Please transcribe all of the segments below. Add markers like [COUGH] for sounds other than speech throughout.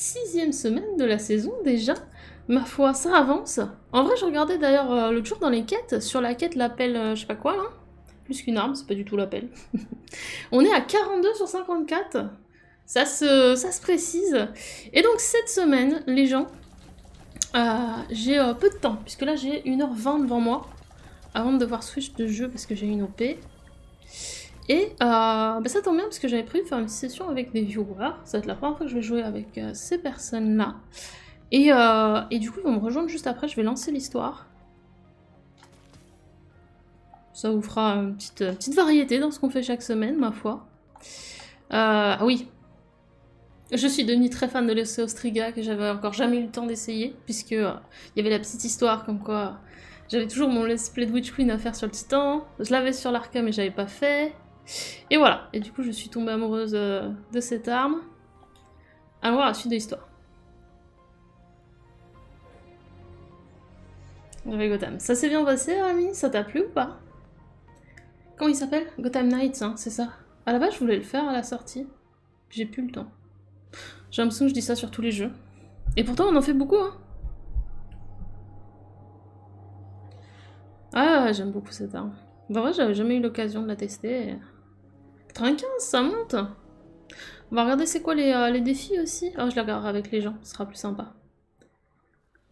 sixième semaine de la saison déjà. Ma foi, ça avance. En vrai, je regardais d'ailleurs euh, l'autre jour dans les quêtes, sur la quête l'appel, euh, je sais pas quoi là. Plus qu'une arme, c'est pas du tout l'appel. [LAUGHS] On est à 42 sur 54. Ça se, ça se précise. Et donc cette semaine, les gens, euh, j'ai peu de temps, puisque là j'ai 1h20 devant moi, avant de devoir switch de jeu parce que j'ai une OP. Et euh, bah, ça tombe bien parce que j'avais prévu de faire une session avec des viewers. Ça va être la première fois que je vais jouer avec euh, ces personnes-là. Et, euh, et du coup, ils vont me rejoindre juste après. Je vais lancer l'histoire. Ça vous fera une petite, variété dans ce qu'on fait chaque semaine, ma foi. Ah oui. Je suis devenue très fan de l'Essai Ostriga que j'avais encore jamais eu le temps d'essayer, puisque il y avait la petite histoire comme quoi j'avais toujours mon let's play de Witch Queen à faire sur le Titan. Je l'avais sur l'Arca mais j'avais pas fait. Et voilà. Et du coup, je suis tombée amoureuse euh, de cette arme. Allons voir la suite de l'histoire. Gotham. Ça s'est bien passé, Rémi? Ça t'a plu ou pas? Comment il s'appelle? Gotham Knights, hein, c'est ça. À la base, je voulais le faire à la sortie. J'ai plus le temps. J'ai l'impression que je dis ça sur tous les jeux. Et pourtant, on en fait beaucoup, hein. Ah, j'aime beaucoup cette arme. En vrai, j'avais jamais eu l'occasion de la tester. 95, ça monte On va regarder c'est quoi les, euh, les défis aussi. Oh, je les regarderai avec les gens, ce sera plus sympa.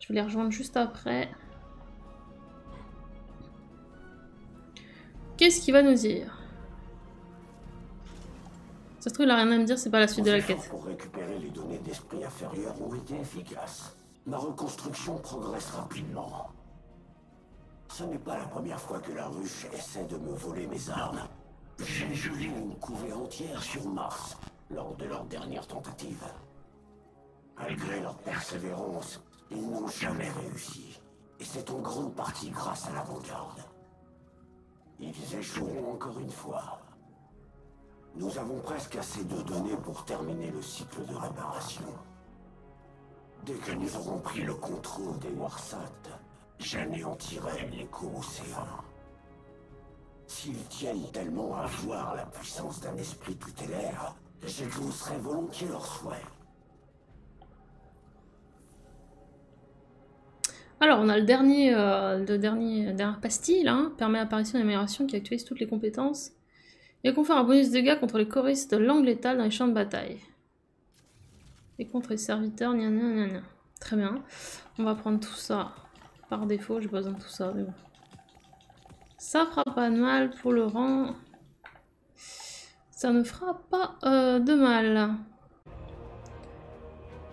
Je vais les rejoindre juste après. Qu'est-ce qu'il va nous dire? Ça se trouve, il a rien à me dire, c'est pas la suite de la quête. Pour récupérer les données d'esprit inférieurs ont été efficaces. Ma reconstruction progresse rapidement. Ce n'est pas la première fois que la ruche essaie de me voler mes armes. J'ai gelé une couvée entière sur Mars lors de leur dernière tentative. Malgré leur persévérance, ils n'ont jamais réussi. Et c'est en grande partie grâce à l'avant-garde. Ils échoueront encore une fois. Nous avons presque assez de données pour terminer le cycle de réparation. Dès que nous aurons pris le contrôle des Warsat, j'anéantirai l'éco-océan. S'ils tiennent tellement à voir la puissance d'un esprit tutélaire, j'exaucerai volontiers leurs souhaits. Alors, on a le dernier, euh, le dernier, la dernière pastille, là, hein, permet apparition et amélioration qui actualise toutes les compétences. Et confère un bonus de dégâts contre les choristes de langue létale dans les champs de bataille. Et contre les serviteurs, gna gna gna. Très bien. On va prendre tout ça par défaut, j'ai besoin de tout ça, mais bon. Ça fera pas de mal pour le rang. Ça ne fera pas euh, de mal.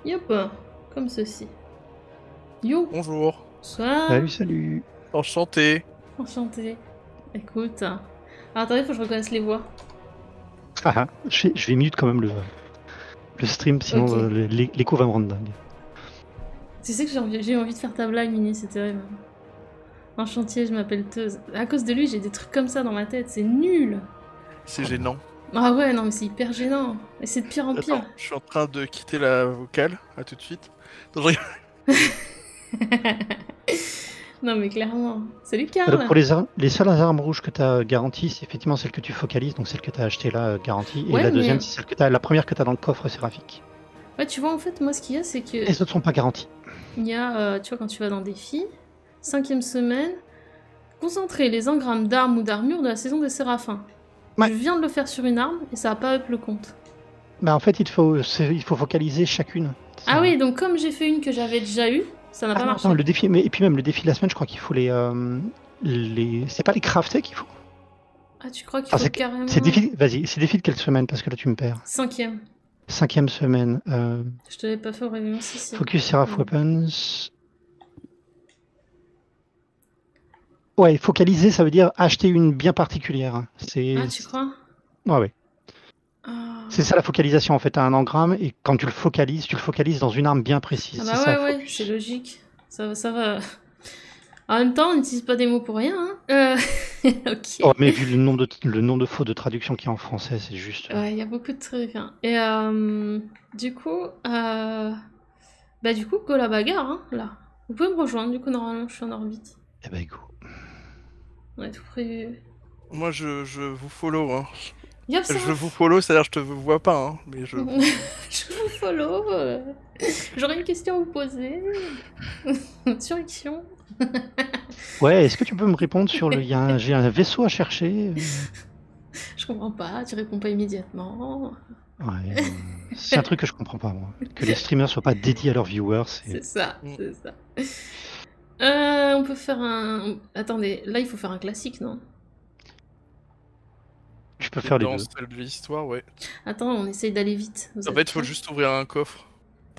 Yop, comme ceci. Yo, Bonjour, bonsoir. Salut, salut. enchanté. Enchanté. Écoute. Alors, attendez, faut que je reconnaisse les voix. Ah, ah, je, vais, je vais mute quand même le, le stream, sinon Ok. euh, l'é- l'écho va me rendre dingue. Tu sais que j'ai envie, j'ai envie de faire ta blague, Mini, c'est terrible. En chantier, je m'appelle Teuse. À cause de lui, j'ai des trucs comme ça dans ma tête, c'est nul. C'est gênant. Ah ouais, non, mais c'est hyper gênant. Et c'est de pire en pire. Attends, je suis en train de quitter la vocale. À tout de suite. Non, je rigole. [LAUGHS] non, mais clairement. Salut, Alors, Karl. pour les, ar- les seules armes rouges que tu as garanties, c'est effectivement celle que tu focalises, donc celle que tu as achetée là, euh, garantie. Et Ouais, la deuxième, mais- c'est celle que t'as, la première que tu as dans le coffre séraphique. Ouais, tu vois, en fait, moi, ce qu'il y a, c'est que. Les autres sont pas garanties. Il y a, euh, tu vois, quand tu vas dans défi, cinquième semaine, concentrer les engrammes d'armes ou d'armure de la saison des séraphins. Ouais. Je viens de le faire sur une arme et ça a pas up le compte. Bah, en fait, il faut, il faut focaliser chacune. Ah oui, donc comme j'ai fait une que j'avais déjà eue, ça n'a Ah pas non, marché. non, le défi, mais, et puis même le défi de la semaine, je crois qu'il faut les. euh, les... C'est pas les crafter qu'il faut? Ah, tu crois qu'il Ah, faut c'est- carrément. C'est défi, vas-y, c'est défi de quelle semaine Parce que là, tu me perds. Cinquième. Cinquième semaine. euh, Je te l'avais pas fait au réveillon, si, si. Focus Seraph. Weapons. Ouais, focaliser, ça veut dire acheter une bien particulière. C'est Ah, tu crois? Ouais, ouais. Ah, C'est ça la focalisation en fait. T'as un engramme et quand tu le focalises, tu le focalises dans une arme bien précise. Ah bah ça, ouais, ouais, c'est logique. Ça, va- ça va. En même temps, on n'utilise pas des mots pour rien, hein. Euh, [LAUGHS] ok. Oh, mais vu le nombre de le nombre de fautes de traduction qu'il y a en français, c'est juste. Ouais, il y a beaucoup de trucs. hein. Et euh, du coup, euh, bah du coup, go la bagarre, hein, là. Vous pouvez me rejoindre, du coup, normalement, je suis en orbite. Eh ben, go. On a tout prévu. Moi, je, je vous follow. Hein. Je vous follow, c'est-à-dire je te vois pas, hein, mais je... [LAUGHS] Je vous follow. euh, J'aurais une question à vous poser. [LAUGHS] Sur Action. [LAUGHS] Ouais, est-ce que tu peux me répondre sur le. il y a un- J'ai un vaisseau à chercher. euh, Je comprends pas, tu réponds pas immédiatement. Ouais, euh, c'est un truc que je comprends pas, moi. Que les streamers soient pas dédiés à leurs viewers. c'est- C'est ça, Mm. c'est ça. Euh, on peut faire un. Attendez, là il faut faire un classique, non? Tu peux faire les dans deux. celle de l'histoire, ouais. Attends, on essaye d'aller vite. Vous En fait, il faut juste ouvrir un coffre.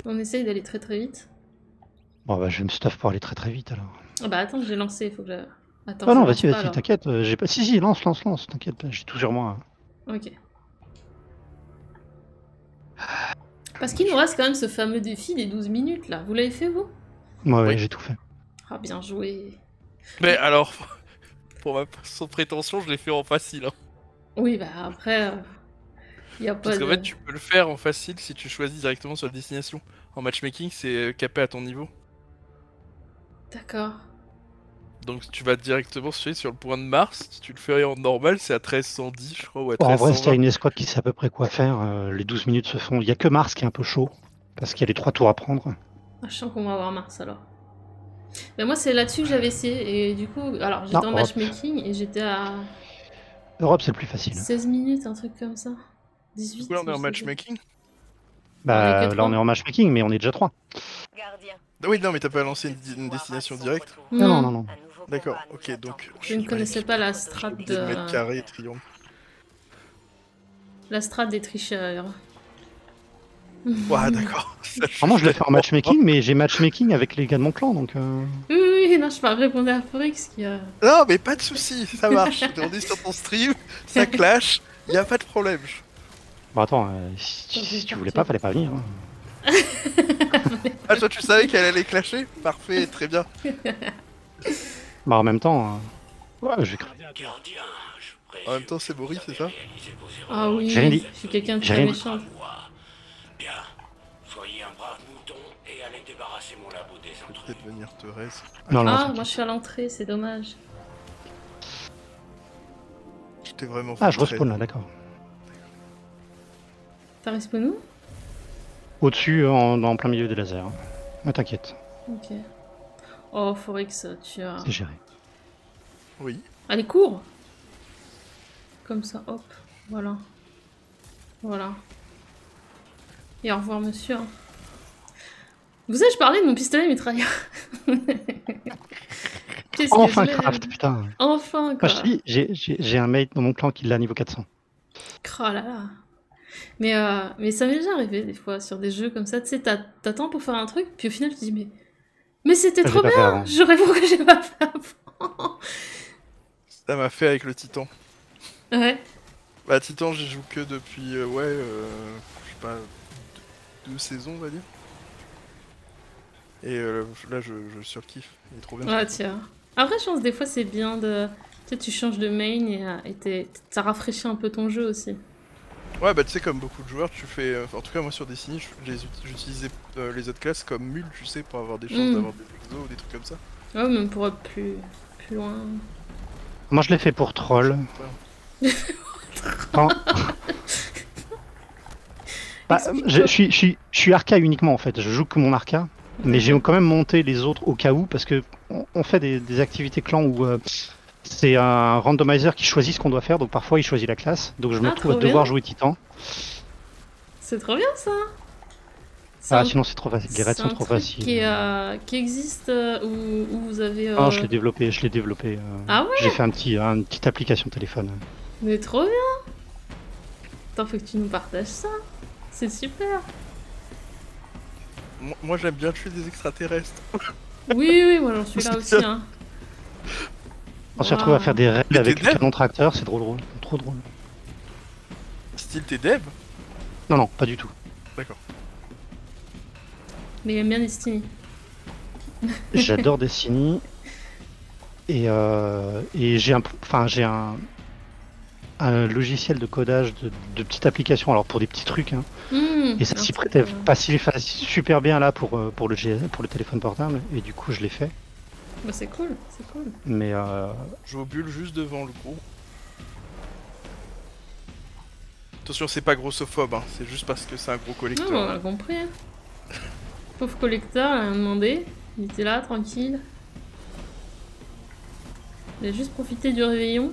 On essaye d'aller très très vite. Bon, bah, je vais me stuff pour aller très très vite alors. Ah bah attends, j'ai lancé, faut que je. Attends, Ah je non, vas-y, pas, vas-y, t'inquiète. euh, J'ai pas. Si, si, lance, lance, lance. T'inquiète, j'ai tout sur moi. Ok. Parce qu'il nous reste quand même ce fameux défi des 12 minutes là. Vous l'avez fait vous? Ouais, ouais, Oui. j'ai tout fait. Ah bien joué. Mais alors, [LAUGHS] pour ma sans prétention, je l'ai fait en facile. hein. Oui bah après, il y a pas Parce de... qu'en fait, tu peux le faire en facile si tu choisis directement sur la destination. En matchmaking, c'est euh, capé à ton niveau. D'accord. Donc tu vas directement sur sur le point de Mars. Si tu le fais en normal, c'est à 1310, je crois, ou à Bon, en vrai, si t'as 1320. une escouade qui sait à peu près quoi faire, euh, les 12 minutes se font. Il y a que Mars qui est un peu chaud. Parce qu'il y a les trois tours à prendre. Ah, je sens qu'on va avoir Mars alors. Mais moi c'est là-dessus que j'avais essayé et du coup, alors j'étais en matchmaking et j'étais à Europe, c'est le plus facile. 16 minutes, un truc comme ça. 18. Du coup, là, on est en matchmaking. Bah, là, on est en matchmaking, mais on est déjà trois. Gardien. Ah oui, non, mais t'as pas lancé une, une destination directe. Non, non, non, non. D'accord, ok, donc. Je ne connaissais pas la strat de carré triangle. la strat des tricheurs. [LAUGHS] Ouah, d'accord. Alors, moi, je l'ai fait en matchmaking, mais j'ai matchmaking avec les gars de mon clan, donc. euh, Oui, oui, oui, non, je parle répondre à Forex qui a... Non, mais pas de soucis, ça marche. on est sur ton stream, ça [LAUGHS] clash, y a pas de problème. Bon, attends, euh, si, si tu voulais pas, fallait pas venir. hein. Ah, toi, tu savais qu'elle allait clasher? Parfait, très bien. Bah, en même temps. euh, Ouais, je vais En même temps, c'est Boris, c'est ça? Ah oui, J'ai rien dit. je suis quelqu'un de très méchant. Je devenir Thérèse. Non, non, Ah, moi je suis à l'entrée, c'est dommage. J'étais vraiment Ah, je respawn là, d'accord. T'as respawn où? Au-dessus, en, en plein milieu des lasers. hein. Mais t'inquiète, Ok. Oh, Forex, tu as... c'est géré. Oui. Allez, cours Comme ça, hop, voilà. Voilà. Et au revoir, monsieur. Vous ai-je parlé de mon pistolet mitrailleur [LAUGHS] que Enfin, je craft, putain. Enfin, Moi, quoi je j'ai- j'ai j'ai un mate dans mon clan qui l'a niveau 400. Oh là là. Mais, euh, mais ça m'est déjà arrivé des fois sur des jeux comme ça. Tu sais, t'attends pour faire un truc, puis au final tu te dis mais mais c'était trop bien. J'aurais pourquoi j'ai pas fait avant? Ça m'a fait avec le Titan. Ouais. Bah, Titan, j'y joue que depuis, euh, ouais, euh, je sais pas, deux, deux saisons, on va dire. Et euh, là, je, je surkiffe. Il est trop bien. Ouais, tiens. Après, je pense des fois c'est bien de. Tu sais, tu changes de main et, euh, et ça rafraîchit un peu ton jeu aussi. Ouais, bah tu sais, comme beaucoup de joueurs, tu fais. euh, en tout cas, moi sur Destiny, j'utilisais euh, les autres classes comme mules, tu sais, pour avoir des chances Mm. d'avoir des exos ou des trucs comme ça. Ouais, même pour être plus, plus loin. Moi, je l'ai fait pour troll. [LAUGHS] Quand- Bah, je, je suis, je, suis, je suis arca uniquement en fait, je joue que mon arca, mais j'ai quand même monté les autres au cas où parce que on, fait des, des activités clan où euh, c'est un randomizer qui choisit ce qu'on doit faire, donc parfois il choisit la classe, donc je me Ah, retrouve à devoir jouer Titan. C'est trop bien ça. Ah, un- sinon c'est trop facile, les raids sont trop truc faciles. Qui, est, euh, qui existe euh, où, où vous avez. Ah, je l'ai développé, je l'ai développé. Ah ouais J'ai fait un petit, une petite application téléphone. Mais trop bien Attends, faut que tu nous partages ça. C'est super. Moi, moi, j'aime bien tuer des extraterrestres. [LAUGHS] Oui, oui, moi j'en suis là aussi. Hein. On se retrouve à faire des raids avec le canon tracteur, c'est trop drôle, trop drôle. Style, t'es dev? Non, non, pas du tout. D'accord. Mais il aime bien Destiny. J'adore Destiny. Et, euh, et j'ai un, enfin, j'ai un, un logiciel de codage de, de petites applications, alors pour des petits trucs. hein. Mmh, Et ça s'y truc, prêtait euh, pas si, super bien là pour, euh, pour, le, G- pour le téléphone portable. Et du coup, je l'ai fait. bah, c'est cool, c'est cool. Mais euh, Je bulle juste devant le gros. Attention, c'est pas grossophobe, hein. c'est juste parce que c'est un gros collecteur. Non, on a compris. hein. Pauvre collecteur, il a demandé. Il était là, tranquille. Il a juste profité du réveillon.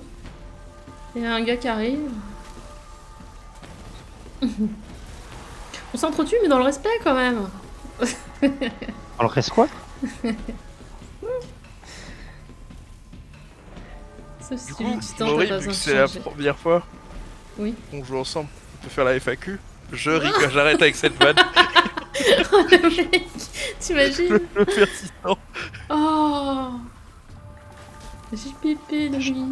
Il y a un gars qui arrive. [LAUGHS] on s'entretue, mais dans le respect quand même. Alors reste quoi? [LAUGHS] Sauf si Du tu coup, Maury, vu que c'est la première fois Oui. qu'on joue ensemble, on peut faire la FAQ. Je [LAUGHS] ris quand j'arrête avec cette vanne. Oh le mec, t'imagines? Le persistant. Oh JPP de lui.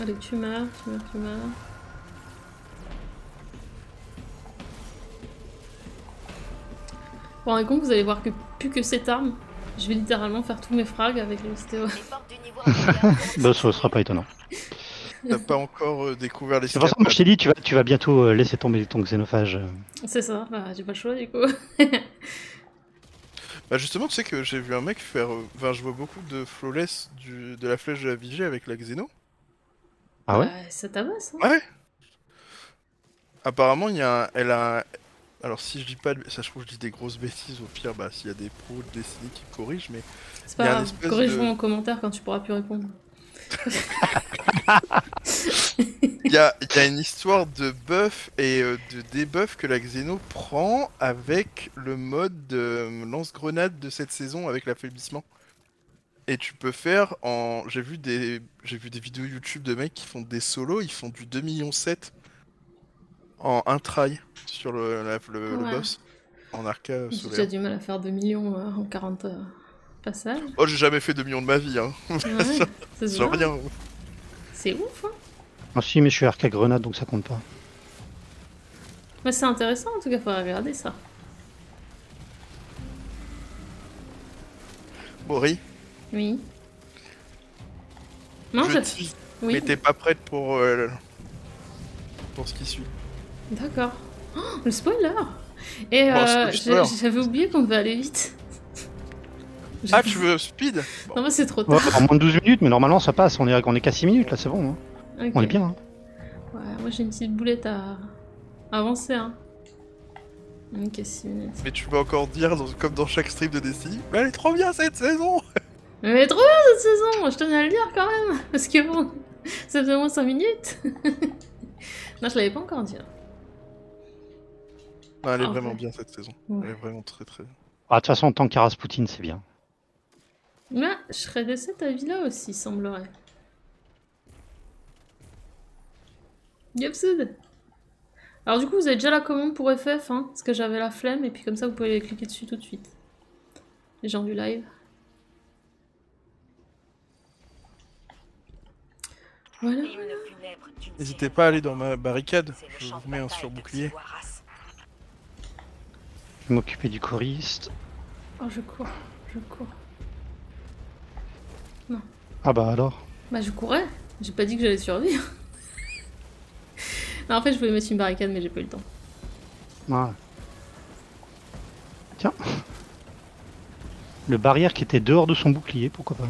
Allez, tu meurs, tu meurs, tu meurs. Vous vous rendez compte, vous allez voir que plus que cette arme, je vais littéralement faire tous mes frags avec l'ostéo. [LAUGHS] Bah, ça sera pas étonnant. T'as pas encore euh, découvert les De toute façon, je t'ai dit, tu vas, tu vas bientôt euh, laisser tomber ton xénophage. C'est ça, bah, j'ai pas le choix du coup. [LAUGHS] Bah justement, tu sais que j'ai vu un mec faire... euh, Enfin, je vois beaucoup de flawless du... de la flèche de la vigie avec la Xeno. Ah ouais Bah, ça tabasse, hein. Ouais Apparemment, il y a un... Elle a un- Alors, si je dis pas... de- Ça, je trouve que je dis des grosses bêtises. Au pire, bah, s'il y a des pros de Destiny qui me corrigent, mais... C'est pas grave, corrige-moi de- en commentaire quand tu pourras plus répondre. [LAUGHS] Il y a, il y a une histoire de buff et euh, de debuff que la Xeno prend avec le mode de lance-grenade de cette saison avec l'affaiblissement. Et tu peux faire en... J'ai vu des j'ai vu des vidéos YouTube de mecs qui font des solos, ils font du 2 millions 7 en un try sur le, la- le, le Ouais. boss en arca J'ai déjà du mal à faire 2 millions euh, en 40 euh, passages. Oh, j'ai jamais fait 2 millions de ma vie, hein. Ouais, [LAUGHS] c'est rien. Ouf, hein. Ah si, mais je suis arca grenade, donc ça compte pas. Mais c'est intéressant, en tout cas, faut regarder ça. Mori, Oui. Non, je je... Oui, mais t'es pas prête pour... euh, pour ce qui suit. d'accord. Oh, le spoiler Et Oh, euh, j'avais oublié qu'on devait aller vite. Ah, tu veux speed? Non, mais c'est trop Ouais, tard. en moins de 12 minutes, mais normalement ça passe. On est, on est qu'à 6 minutes là, c'est bon. hein. On est bien. hein. Ouais, moi j'ai une petite boulette à avancer, hein. Ok, 6 minutes. Mais tu peux encore dire, dans- comme dans chaque stream de Destiny, mais elle est trop bien cette saison Mais elle est trop bien cette saison, je tenais à le dire quand même, [LAUGHS] parce que bon, ça faisait au moins 5 minutes. [LAUGHS] non, je l'avais pas encore dit. hein. Non, elle est Ah, vraiment ouais. bien cette saison. Ouais. Elle est vraiment très très bien. Ah, de toute façon, tant qu'à Rasputin, c'est bien. Ouais, je serais de cet avis-là aussi, semblerait. Yopsud Alors du coup, vous avez déjà la commande pour FF, hein, parce que j'avais la flemme, et puis comme ça, vous pouvez cliquer dessus tout de suite. Les gens du live. Voilà. N'hésitez pas à aller dans ma barricade, je vous mets un bataille sur de bouclier. Xiwaras. Je vais m'occuper du choriste. Oh, je cours, je cours. Ah bah alors? Bah, je courais. J'ai pas dit que j'allais survivre. non, en fait, je voulais mettre une barricade, mais j'ai pas eu le temps. Ouais. Tiens. Le barrière qui était dehors de son bouclier, pourquoi pas?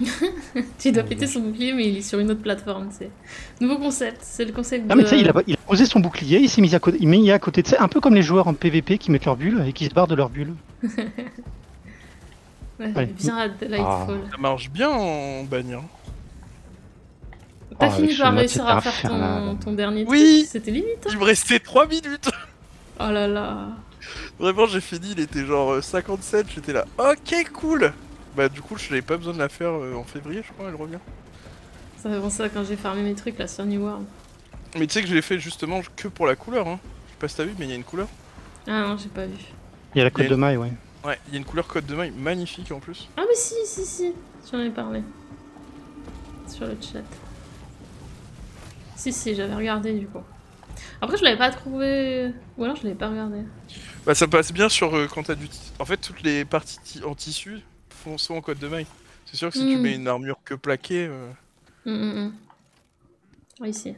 [LAUGHS] Tu dois Oh, péter son bouclier, mais il est sur une autre plateforme, c'est Nouveau concept, c'est le concept Ah mais tu sais, de- il a, il a posé son bouclier, il s'est mis à côté, il à côté de ça, un peu comme les joueurs en PVP qui mettent leur bulle et qui se barrent de leur bulle. [LAUGHS] Ouais, Allez. bien à Lightfall. Ça marche bien en bagnard. T'as Ah, fini par réussir à faire ton, ton dernier Oui. truc C'était limite, hein Il me restait 3 minutes Oh là là Vraiment, j'ai fini, il était genre euh, 57, j'étais là. Ok, cool Bah, du coup, je n'avais pas besoin de la faire euh, en février, je crois, elle revient. Ça fait penser à quand j'ai farmé mes trucs là sur New World. Mais tu sais que je l'ai fait justement que pour la couleur, hein. Je sais pas si t'as vu, mais il y a une couleur. Ah non, j'ai pas vu. Il y a la a de maille, ouais. Ouais, il y a une couleur code de maille magnifique en plus. Ah mais si, si, si J'en ai parlé. Sur le chat. Si, si, j'avais regardé du coup. Après, je l'avais pas trouvé... Ou alors je l'avais pas regardé. Bah, ça passe bien sur euh, quand t'as du. En fait, toutes les parties ti- en tissu en code de maille. C'est sûr que si tu Mm. mets une armure que plaquée. euh. Ah, ici.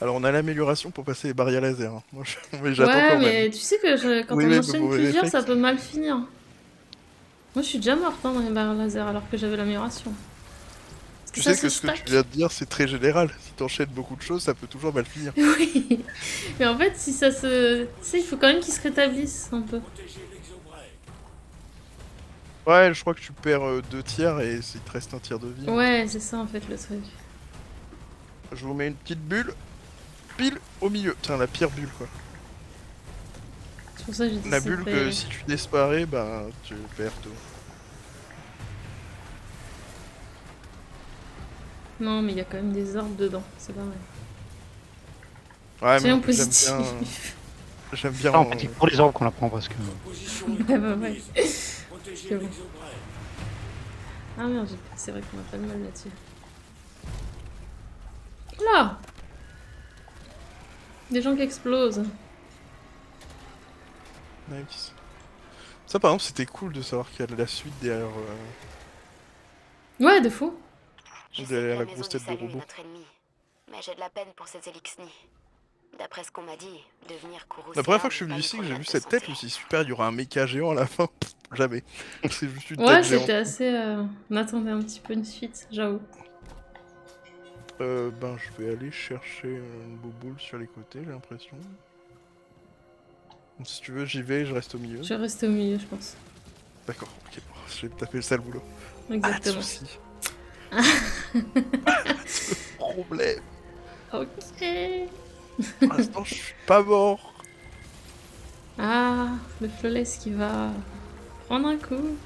Alors, on a l'amélioration pour passer les barrières laser. hein. Moi, je... [LAUGHS] mais j'attends Ouais, quand mais même. tu sais que je- quand Oui, on enchaîne plusieurs, ça peut mal finir. Moi, je suis déjà morte hein, dans les barres laser alors que j'avais l'amélioration. Tu sais que ce que tu viens de dire, c'est très général. Si t'enchaînes beaucoup de choses, ça peut toujours mal finir. [LAUGHS] Oui. Mais en fait, si ça se. Tu sais, il faut quand même qu'ils se rétablissent un peu. Ouais, je crois que tu perds euh, deux tiers et il te reste un tiers de vie. Ouais, c'est ça en fait le truc. Je vous mets une petite bulle, pile au milieu. Tiens, la pire bulle quoi. C'est pour ça que j'ai dit La bulle que si tu disparais, bah tu perds tout. Non, mais il y a quand même des orbes dedans, c'est pas mal. Ouais, Soyons mais j'aime positifs. bien. J'aime bien. Ah, en pour les orbes qu'on la prend parce que. [LAUGHS] ouais, ouais, ouais. C'est bon. Ah merde, c'est vrai qu'on a pas le mal là-dessus. Là Des gens qui explosent. Nice. Ça par exemple, c'était cool de savoir qu'il y a la suite derrière, euh, Ouais, de fou. Derrière la grosse tête de robot. Mais j'ai de la peine pour ces. D'après ce qu'on m'a dit, devenir Kourousia La première fois que je suis venu ici, que j'ai vu cette tête, je me suis dit super, il y aura un méca géant à la fin. Pff, [LAUGHS] Jamais. C'est juste une Ouais, tête géante. c'était assez. euh, On attendait un petit peu une suite, j'avoue. Euh, ben, je vais aller chercher une bouboule sur les côtés, j'ai l'impression. Si tu veux, j'y vais, je reste au milieu. Je vais rester au milieu, je pense. D'accord, ok, bon, je vais me taper le sale boulot. Pas de Exactement. soucis. Pas de problème. ok. Pour l'instant, je suis pas mort. Ah, le flawless qui va prendre un coup.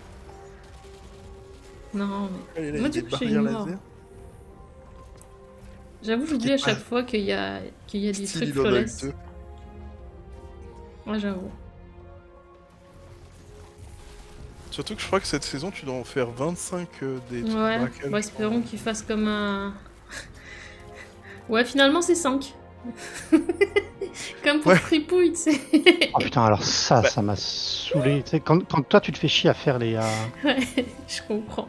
Non, mais Allez, là, Moi, du coup, j'ai une j'avoue, j'oublie à chaque fois qu'il y a, qu'il y a des trucs flawless. Ouais, j'avoue. Surtout que je crois que cette saison, tu dois en faire 25 euh, des Ouais, bon, espérons qu'il fasse comme un. [LAUGHS] ouais, finalement, c'est 5. [LAUGHS] comme pour Ouais. Fripouille, tu sais. Oh putain, alors ça, Bah. ça m'a saoulé. Tu sais, quand, quand toi tu te fais chier à faire les, euh, ouais, [LAUGHS] je comprends.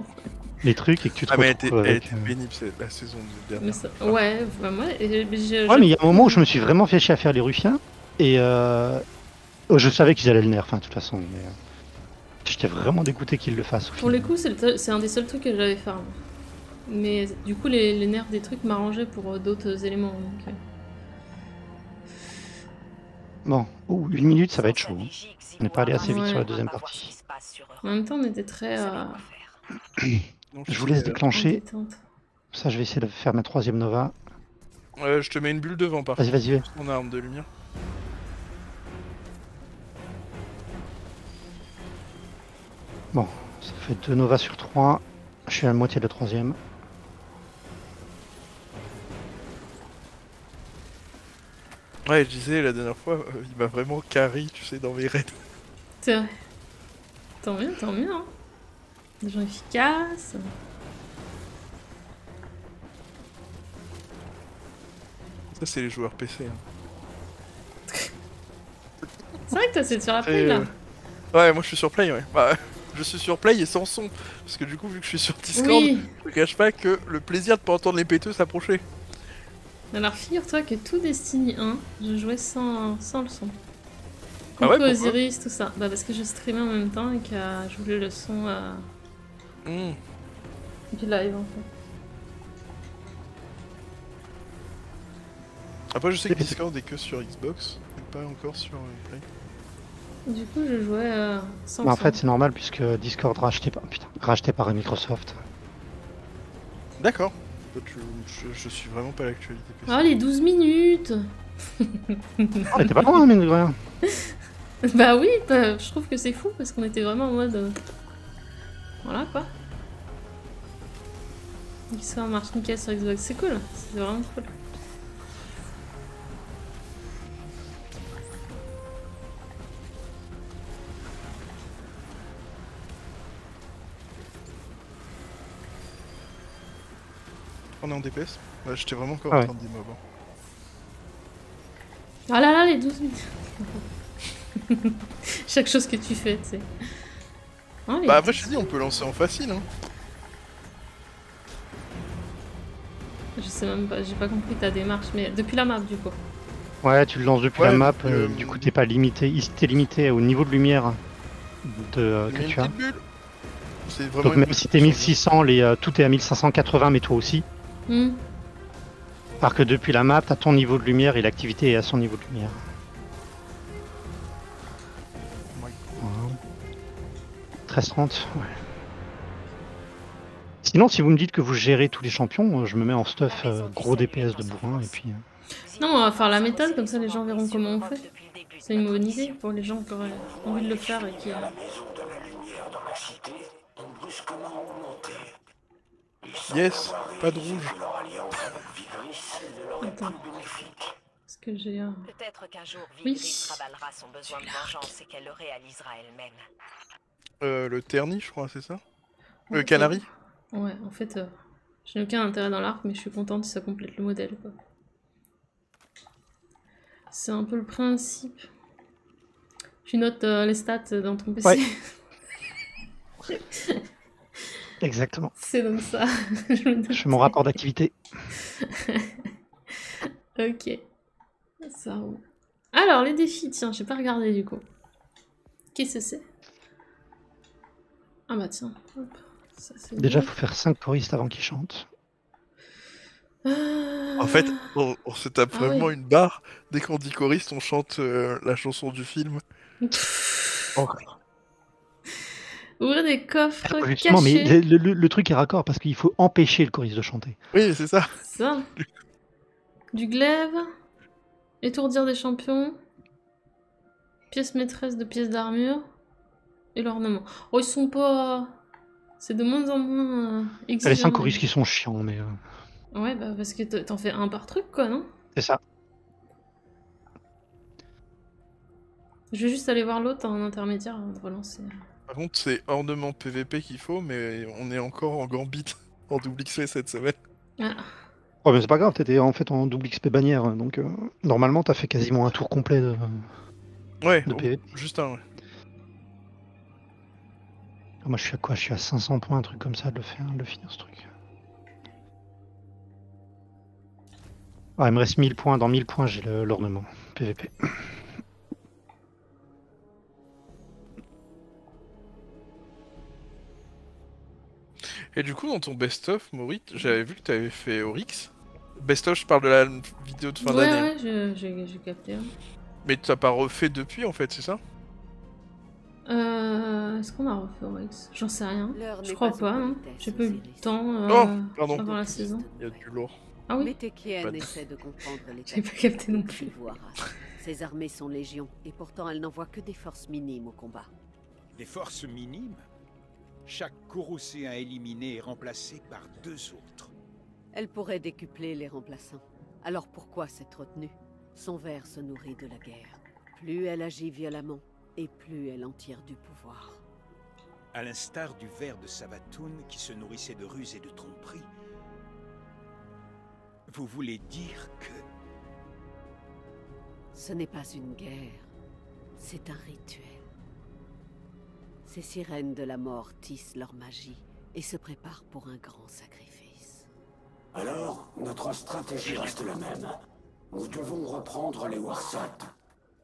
les trucs et que tu te Ah, mais elle elle était euh, pénible c'est la saison Mais dernière. ça... Ouais, bah, moi, j'ai- Ouais, mais il y a un moment où je me suis vraiment fait chier à faire les Ruffiens et euh... oh, je savais qu'ils allaient le nerf, enfin, de toute façon. Mais, euh, J'étais vraiment dégoûté qu'ils le fassent. Pour le coup, c'est un des seuls trucs que j'avais fait. avant. Mais du coup, les, les nerfs des trucs m'arrangeaient pour d'autres éléments. Donc. Bon, oh, une minute, ça va être chaud. hein. On n'est pas allé assez vite Ouais. sur la deuxième partie. En même temps, on était très euh, [CLEARS THROAT] Je vous laisse euh, en déclencher. Ça, je vais essayer de faire ma troisième Nova. euh, je te mets une bulle devant par Vas-y, vas-y, mon arme de lumière. Ça fait deux Nova sur trois. Je suis à la moitié de la troisième. Ouais, je disais la dernière fois, euh, il m'a vraiment carry, tu sais, dans mes raids. C'est vrai. Tant mieux, tant mieux. Hein. Des gens efficaces. Ça, c'est les joueurs PC. hein. [LAUGHS] C'est vrai que toi, c'est sur la play là. euh, Ouais, moi je suis sur Play, ouais. Bah, [LAUGHS] je suis sur Play et sans son. Parce que du coup, vu que je suis sur Discord, Oui. je cache pas que le plaisir de pas entendre les péteux s'approcher. Alors, figure-toi que tout Destiny 1, je jouais sans, sans le son. Ah ouais, pourquoi Osiris, tout ça. Bah, parce que je streamais en même temps et que euh, je voulais le son euh, Hmm. du live en fait. Après, je sais que Discord est que sur Xbox, et pas encore sur euh, Play. Du coup, je jouais euh, sans Mais en fait, c'est normal puisque Discord racheté par, putain, racheté par Microsoft. D'accord. Je, je suis vraiment pas à l'actualité. Ah, les 12 minutes On était pas loin, mine de rien. [LAUGHS] Bah oui, bah, je trouve que c'est fou parce qu'on était vraiment en mode. euh, Voilà quoi. Ça marche nickel sur Xbox, c'est cool, c'est vraiment cool. On est en DPS Ouais, j'étais vraiment encore Ah en train de hein. Ah là là, les 12 minutes [LAUGHS] Chaque chose que tu fais, tu sais. Les Bah après, je 12 te dis, on peut lancer en facile. Hein. Je sais même pas, j'ai pas compris ta démarche, mais depuis la map du coup. Ouais, tu le lances depuis Ouais, la map, euh, euh, du coup t'es pas limité. T'es limité au niveau de lumière de, euh, que tu as. Donc même si t'es 1600, les, euh, tout est à 1580, mais toi aussi. Alors que depuis la map, t'as ton niveau de lumière et l'activité est à son niveau de lumière. Ouais. Voilà. 1330, ouais. Sinon, si vous me dites que vous gérez tous les champions, euh, je me mets en stuff euh, gros DPS de bourrin et puis. euh, Non, on va faire la méthode, comme ça les gens verront comment on fait. C'est une bonne idée pour les gens qui auraient envie de le faire et qui. euh, Yes, pas de rouge. que Leur alliance avec Vigris leur est Attends. plus bénéfique. Parce que j'ai. euh, Peut-être qu'un jour Oui. Vigris travaillera son besoin de vengeance et qu'elle le réalisera elle-même. Euh, le terni, je crois, c'est ça Le ok. canari Ouais, en fait, euh, je n'ai aucun intérêt dans l'arc, mais je suis contente si ça complète le modèle. quoi. C'est un peu le principe. Tu notes euh, les stats dans ton PC. Ouais. [LAUGHS] Exactement. C'est donc ça. [LAUGHS] je Je fais mon rapport d'activité. [LAUGHS] Ok. Ça roule. Alors, les défis, tiens, j'ai pas regardé du coup. Qu'est-ce que c'est? Ah bah tiens. hop. Ça, c'est Déjà, bon. faut faire 5 choristes avant qu'ils chantent. Ah. En fait, on, on se tape Ah vraiment oui. une barre. Dès qu'on dit choriste, on chante euh, la chanson du film. Oh. Ouvrir des coffres Justement, mais cachés. le, le- le truc est raccord parce qu'il faut empêcher le choriste de chanter. Oui, c'est ça. Ça. Du glaive. Étourdir des champions. Pièce maîtresse de pièces d'armure. Et l'ornement. Oh, ils sont pas. C'est de moins en moins. euh, Il y a exigeant, les 5 mais- choristes qui sont chiants, mais euh, Ouais, bah parce que t'en fais un par truc, quoi, non? C'est ça. Je vais juste aller voir l'autre en intermédiaire avant de relancer. Par contre, c'est ornement PVP qu'il faut, mais on est encore en gambit [LAUGHS] en double XP cette semaine. Ah, Oh, mais c'est pas grave, t'étais en fait en double XP bannière, donc euh, normalement t'as fait quasiment un tour complet de, Ouais, de oh, PV. juste un, ouais. Moi je suis à quoi? Je suis à 500 points, un truc comme ça, de le faire, de le finir ce truc. Ah, il me reste 1000 points, dans 1000 points j'ai l'ornement PVP. Et du coup, dans ton best-of, Maurice, j'avais vu que tu avais fait Oryx. Best-of, je parle de la vidéo de fin ouais, d'année. ouais, je- j'ai capté. hein. Mais tu n'as pas refait depuis, en fait, c'est ça? Euh, Est-ce qu'on a refait Oryx? J'en sais rien. Je crois pas hein. J'ai pas eu le temps euh, Oh, pardon. avant la saison. Il y a du lourd. Ah oui essaie de comprendre J'ai pas capté non plus. Ses armées sont légions, et pourtant elle n'envoie que des forces minimes au combat. Des forces minimes? Chaque Courroucéen éliminé est remplacé par deux autres. Elle pourrait décupler les remplaçants. Alors pourquoi cette retenue? Son ver se nourrit de la guerre. Plus elle agit violemment, et plus elle en tire du pouvoir. À l'instar du ver de Savatoun qui se nourrissait de ruses et de tromperies. Vous voulez dire que... Ce n'est pas une guerre, c'est un rituel. Ces sirènes de la mort tissent leur magie et se préparent pour un grand sacrifice. Alors, notre stratégie reste la même. Nous devons reprendre les Warsat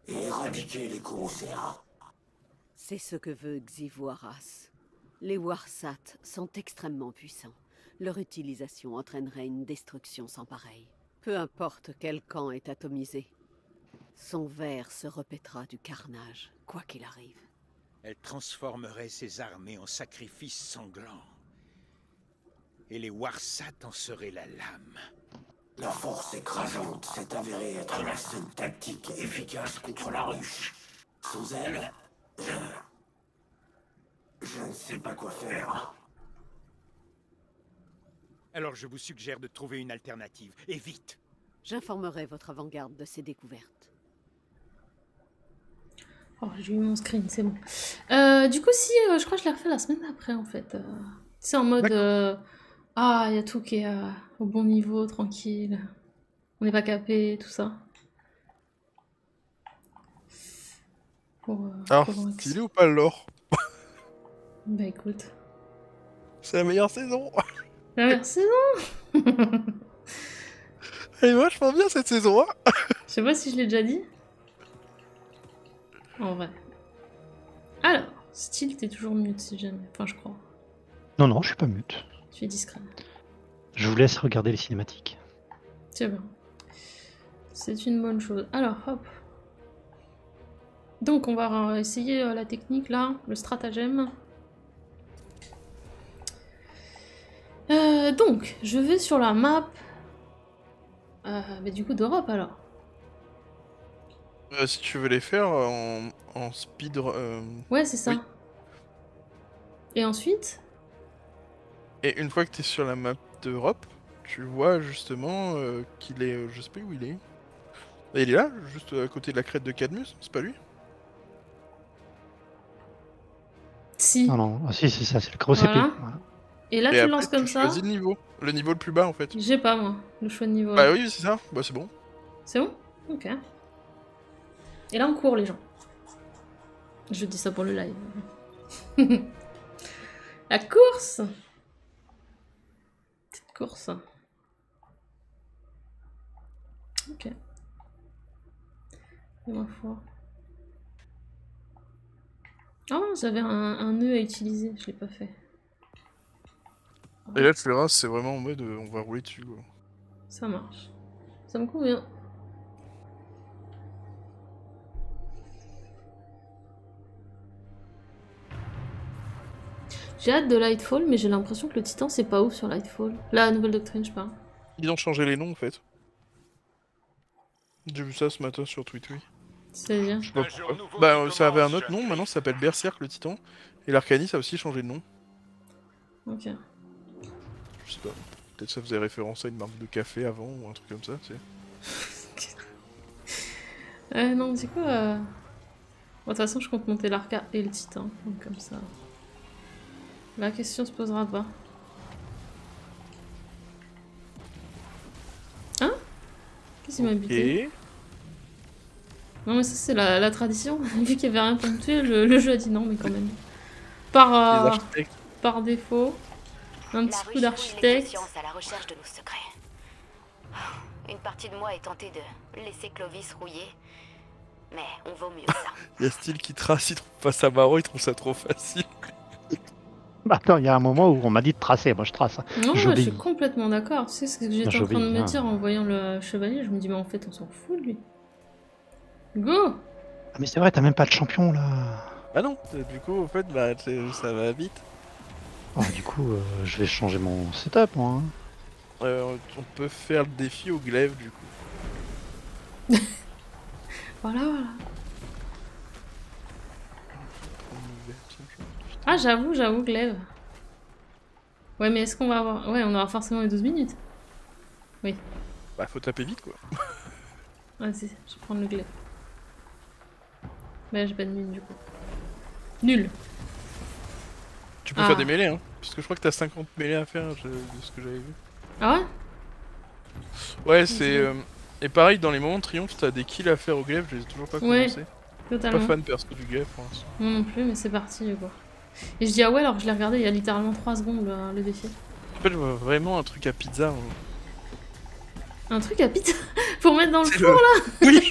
et éradiquer les Courroucéens. C'est ce que veut Xivoaras. Les Warsat sont extrêmement puissants. Leur utilisation entraînerait une destruction sans pareil. Peu importe quel camp est atomisé, son ver se répétera du carnage, quoi qu'il arrive. Elle transformerait ses armées en sacrifices sanglants. Et les Warsat en seraient la lame. La force écrasante s'est avérée être la seule tactique efficace contre la ruche. Sans elle, je... Je ne sais pas quoi faire. Alors je vous suggère de trouver une alternative. Et vite J'informerai votre avant-garde de ces découvertes. Oh, j'ai eu mon screen, c'est bon. Euh, du coup, si, euh, je crois que je l'ai refait la semaine d'après, en fait. Euh, c'est en mode... Ah, il y a tout qui est au bon niveau, tranquille. On n'est pas capé, tout ça. Pour, Alors, pour stylé ou pas le lore [LAUGHS] Bah écoute. C'est la meilleure saison La meilleure [LAUGHS] saison Elle est vachement bien cette saison, hein Je sais pas si je l'ai déjà dit. En vrai. Alors, style, t'es toujours mute si jamais. Enfin, je crois. Non, non, je suis pas mute. Je suis discret. Je vous laisse regarder les cinématiques. C'est bien. C'est une bonne chose. Alors, hop. Donc, on va essayer euh, la technique là, le stratagème. Euh, donc, je vais sur la map. Euh, mais du coup, d'Europe alors. Euh, si tu veux les faire en, en speed. euh, Ouais, c'est ça. Oui. Et ensuite? Et une fois que tu es sur la map d'Europe, tu vois justement euh, qu'il est. euh, je sais pas où il est. Et il est là, juste à côté de la crête de Cadmus, c'est pas lui? Si. Non, non, ah, si, c'est ça, c'est le gros CP. Voilà. Voilà. Et là, Et tu après, lances comme ça? choisis le niveau. Le niveau le plus bas en fait. J'ai pas moi, le choix de niveau. Bah oui, c'est ça, bah c'est bon. C'est bon? Ok. Et là, on court, les gens. Je dis ça pour le live. [LAUGHS] La course Petite course. Ok. Et ma foi. Oh, j'avais un, un nœud à utiliser, je l'ai pas fait. Et là, tu verras, c'est vraiment en mode euh, on va rouler dessus. quoi. Ça marche. Ça me convient. J'ai hâte de Lightfall, mais j'ai l'impression que le titan c'est pas ouf sur Lightfall. La nouvelle doctrine, je parle. Ils ont changé les noms en fait. J'ai vu ça ce matin sur Twitter. C'est bien. Je sais pas pourquoi. Bah, euh, ça avait un autre nom, maintenant ça s'appelle Berserk le Titan. Et l'Arcanis a aussi changé de nom. Ok. Je sais pas. Peut-être ça faisait référence à une marque de café avant ou un truc comme ça, tu sais. [LAUGHS] Euh, non, du coup. euh, bon, De toute façon, je compte monter l'Arca et le titan. Donc, comme ça. La question se posera pas. Hein? Qu'est-ce qu'il m'a buté Non mais ça c'est la, la tradition. [LAUGHS] Vu qu'il y avait rien pour me tuer, le, le jeu a dit non mais quand même. Par, euh, par défaut, un La petit ruche coup d'architecte. l'expérience à la recherche de nos secrets. Une partie de moi est tentée de laisser Clovis rouiller. Mais on vaut mieux ça. [LAUGHS] Il y a Style qui trace, il trouve pas ça marrant, il trouve ça trop facile. Bah, [LAUGHS] attends, il y a un moment où on m'a dit de tracer, moi je trace. hein. Non, moi, je J'obéis. suis complètement d'accord. Tu sais ce que j'étais en train de me hein. dire en voyant le chevalier? Je me dis mais en fait on s'en fout de lui. Go Ah, mais c'est vrai, t'as même pas de champion là. Bah non, euh, du coup, en fait, bah, c'est- ça va vite. Oh, du coup, euh, je vais changer mon setup, moi. hein. Euh, on peut faire le défi au glaive, du coup. [LAUGHS] Voilà, voilà. Ah, j'avoue, j'avoue, glaive. Ouais, mais est-ce qu'on va avoir. Ouais, on aura forcément les 12 minutes. Bah, faut taper vite, quoi. [LAUGHS] Vas-y, je vais prendre le glaive. Mais j'ai pas de mine du coup. Nul. Tu peux Ah. faire des mêlées, hein. Parce que je crois que t'as 50 mêlées à faire, je- de ce que j'avais vu. Ah ouais? Ouais, c'est. euh, Et pareil, dans les moments de triomphe, t'as des kills à faire au glaive, je les ai toujours pas Ouais. commencé. Pas Totalement. fan perso du glaive pour l'instant. Moi non plus, mais c'est parti du coup. Et je dis ah ouais alors que je l'ai regardé il y a littéralement 3 secondes le, le défi. En fait, je vois vraiment un truc à pizza. hein. Un truc à pizza [LAUGHS] pour mettre dans le four là Oui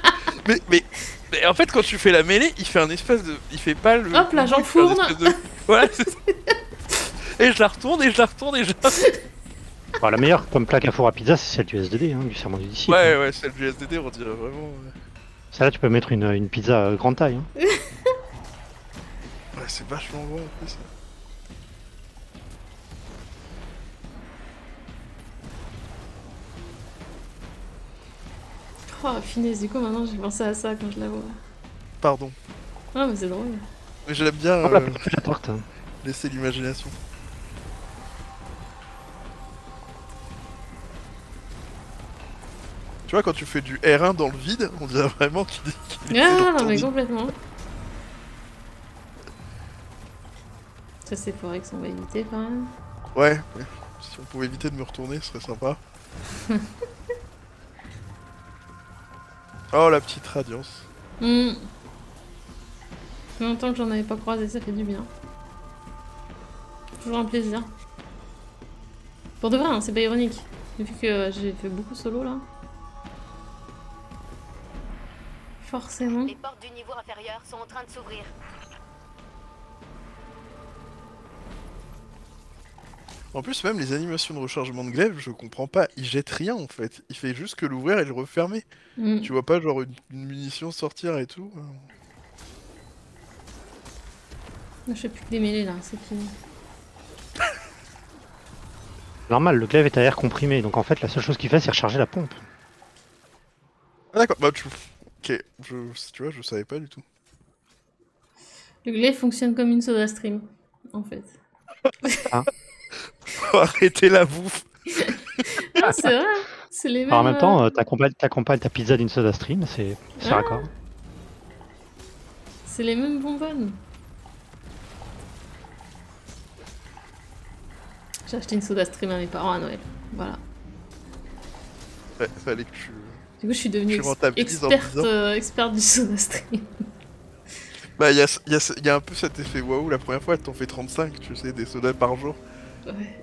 [LAUGHS] mais, mais, mais en fait, quand tu fais la mêlée, il fait un espèce de. Il fait pas le. Hop là, j'enfourne. de- [LAUGHS] Voilà, ça. Et je la retourne, et je la retourne, et je la. Bah, la meilleure comme plaque à four à pizza, c'est celle du SDD, hein, du serment du disciple. Ouais, ouais, celle du SDD, on dirait vraiment. Celle-là, tu peux mettre une, une pizza euh, grande taille. hein. Ouais, c'est vachement bon en plus. Oh finesse du coup maintenant j'ai pensé à ça quand je la vois. Pardon. Ah mais c'est drôle. Mais j'aime bien Hop là, euh, fais la porte. laisser l'imagination. Tu vois, quand tu fais du R1 dans le vide, on dirait vraiment qu'il de Ah non mais complètement. Ça c'est Forex on va éviter quand même. Ouais, ouais. si on pouvait éviter de me retourner, ce serait sympa. [LAUGHS] oh, la petite radiance. Ça fait longtemps que j'en avais pas croisé, ça fait du bien. Toujours un plaisir. Pour de vrai, hein, c'est pas ironique. Vu que euh, j'ai fait beaucoup solo là. Forcément. Les portes du niveau inférieur sont en train de s'ouvrir. En plus, même les animations de rechargement de glaive, je comprends pas. Il jette rien en fait. Il fait juste que l'ouvrir et le refermer. Mm. Tu vois pas genre une, une munition sortir et tout. euh. Je fais plus que démêler là, c'est fini. [LAUGHS] Normal, le glaive est à air comprimé, donc en fait la seule chose qu'il fait c'est recharger la pompe. Ah d'accord, bah tu... Ok, je... tu vois, je savais pas du tout. Le glaive fonctionne comme une soda stream, en fait. [LAUGHS] Faut arrêter la bouffe. [LAUGHS] Ah, c'est vrai, c'est les mêmes. Alors, en même temps, euh, euh, t'accompagnes t'accompagnes ta pizza d'une soda stream, c'est c'est Ah. raccord. C'est les mêmes bonbonnes. J'ai acheté une soda stream à mes parents à Noël. Voilà. Ouais, fallait que tu... Du coup, je suis devenue en experte, euh, experte du soda stream. Bah y a, y, a, y a un peu cet effet waouh, la première fois t'en fais 35, tu sais, des sodas par jour. Ouais.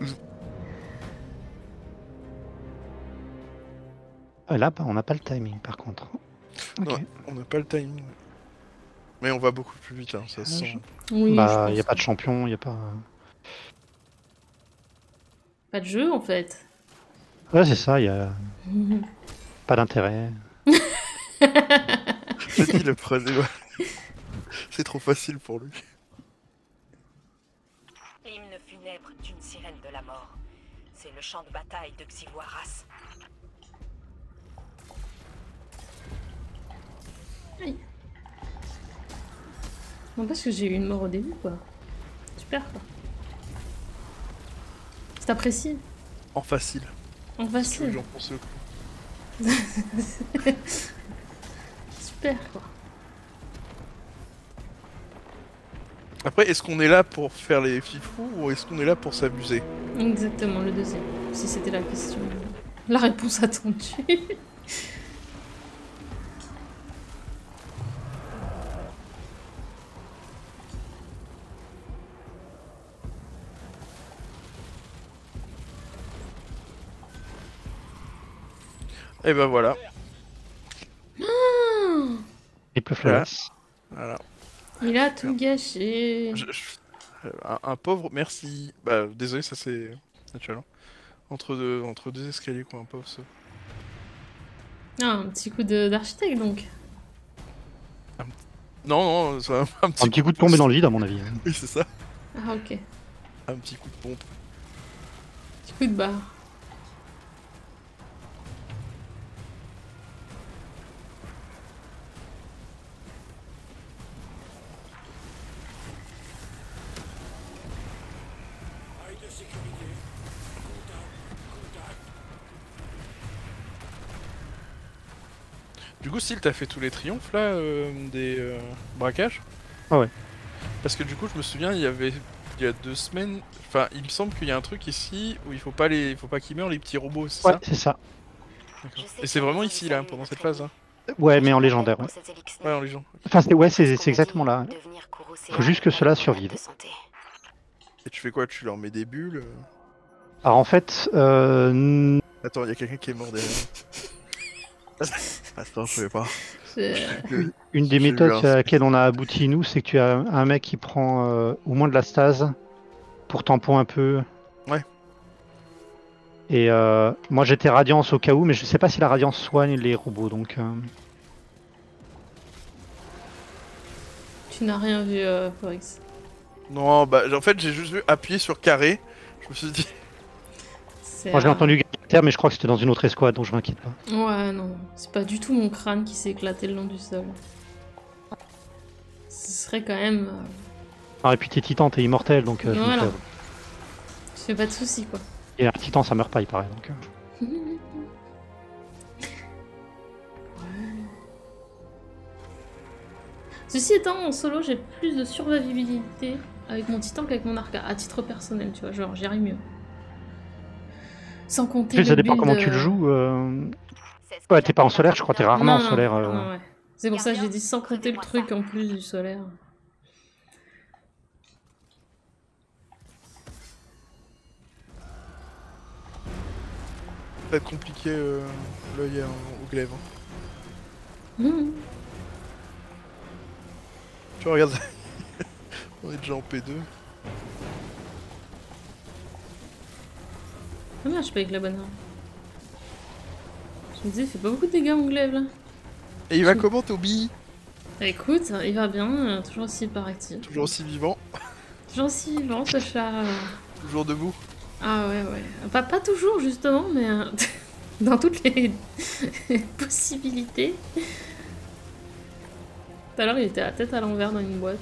Euh, Là, bah, on n'a pas le timing par contre. Ouais, on n'a pas le timing. Mais on va beaucoup plus vite, hein, ça se sent. Oui, bah, il n'y a pas de champion, il n'y a pas. Pas de jeu, en fait. Ouais, c'est ça, il n'y a [LAUGHS] pas d'intérêt. [LAUGHS] [LAUGHS] Je dis le prenez. C'est trop facile pour lui. Champ de bataille de Xivoiras. Non, parce que j'ai eu une mort au début, quoi. Super, quoi. C'est apprécié. En facile. En facile. j'en pense le coup. [LAUGHS] Super, quoi. Après, est-ce qu'on est là pour faire les fifous ou est-ce qu'on est là pour s'amuser Exactement, le deuxième. Si c'était la question. La réponse attendue. Et ben voilà. Il peut Voilà. flawless. voilà. Il a tout gâché. Je- je- Un, un pauvre, merci. Bah, désolé, ça c'est naturel. hein. Entre deux, entre deux escaliers, quoi, un pauvre ça. Ah, un petit coup de- d'architecte, donc. Non, non, c'est [LAUGHS] un, un petit Un petit coup de tomber dans le vide, à mon avis. Oui, c'est ça. Ah, ok. Un petit coup de pompe. Petit coup de barre. Coup, Syl, t'as fait tous les triomphes là euh, des euh, braquages? Ah ouais. Parce que du coup, je me souviens, il y avait il y a deux semaines. Enfin, il me semble qu'il y a un truc ici où il faut pas les, il faut pas qu'ils meurent les petits robots, c'est Ouais, ça? c'est ça. D'accord. Et c'est vraiment ici là, pendant cette phase. Hein? Ouais, mais en légendaire. Ouais, Ouais, en légion. enfin, c'est ouais, c'est c'est exactement là. Faut juste que cela survive. Et tu fais quoi? Tu leur mets des bulles? Alors en fait, euh, Attends, il y a quelqu'un qui est mort derrière. [LAUGHS] Attends, je sais pas. Une des méthodes à laquelle on a abouti nous, c'est que tu as un mec qui prend euh, au moins de la stase pour tampon un peu. Ouais. Et euh, moi j'étais radiance au cas où, mais je sais pas si la radiance soigne les robots, donc. euh, Tu n'as rien vu, euh, Forex. Non, bah en fait, j'ai juste vu appuyer sur carré. Je me suis dit. Moi j'ai entendu Gatter, mais je crois que c'était dans une autre escouade, donc je m'inquiète pas. Ouais, non. C'est pas du tout mon crâne qui s'est éclaté le long du sol. Ce serait quand même. euh, Ah, et puis t'es titan, t'es immortel, donc. euh, Voilà. Je fais pas de soucis, quoi. Et un titan ça meurt pas, il paraît. Donc, euh. [LAUGHS] Ceci étant, en solo, j'ai plus de survivabilité avec mon titan qu'avec mon arca, à titre personnel, tu vois, genre j'y arrive mieux. Sans compter Puis ça le dépend build, comment tu le joues. euh, Ouais, t'es pas en solaire, je crois, t'es rarement en non, solaire. non, euh. ouais. C'est pour ça que j'ai dit sans compter le truc en plus du solaire. Ça va être compliqué euh, l'œil au glaive. hein. Mhm. Tu vois, regarde. [LAUGHS] On est déjà en P2. Je suis pas avec la bonne arme. Je me disais, il fait pas beaucoup de dégâts mon glaive là. Et il va comment Toby? Bah, écoute, il va bien, euh, toujours aussi hyperactif. Toujours aussi vivant, Toujours aussi vivant ce chat. euh. toujours debout. Ah ouais, ouais. Pas, pas toujours justement, mais euh, [LAUGHS] dans toutes les [LAUGHS] possibilités. Tout à l'heure, il était à la tête à l'envers dans une boîte.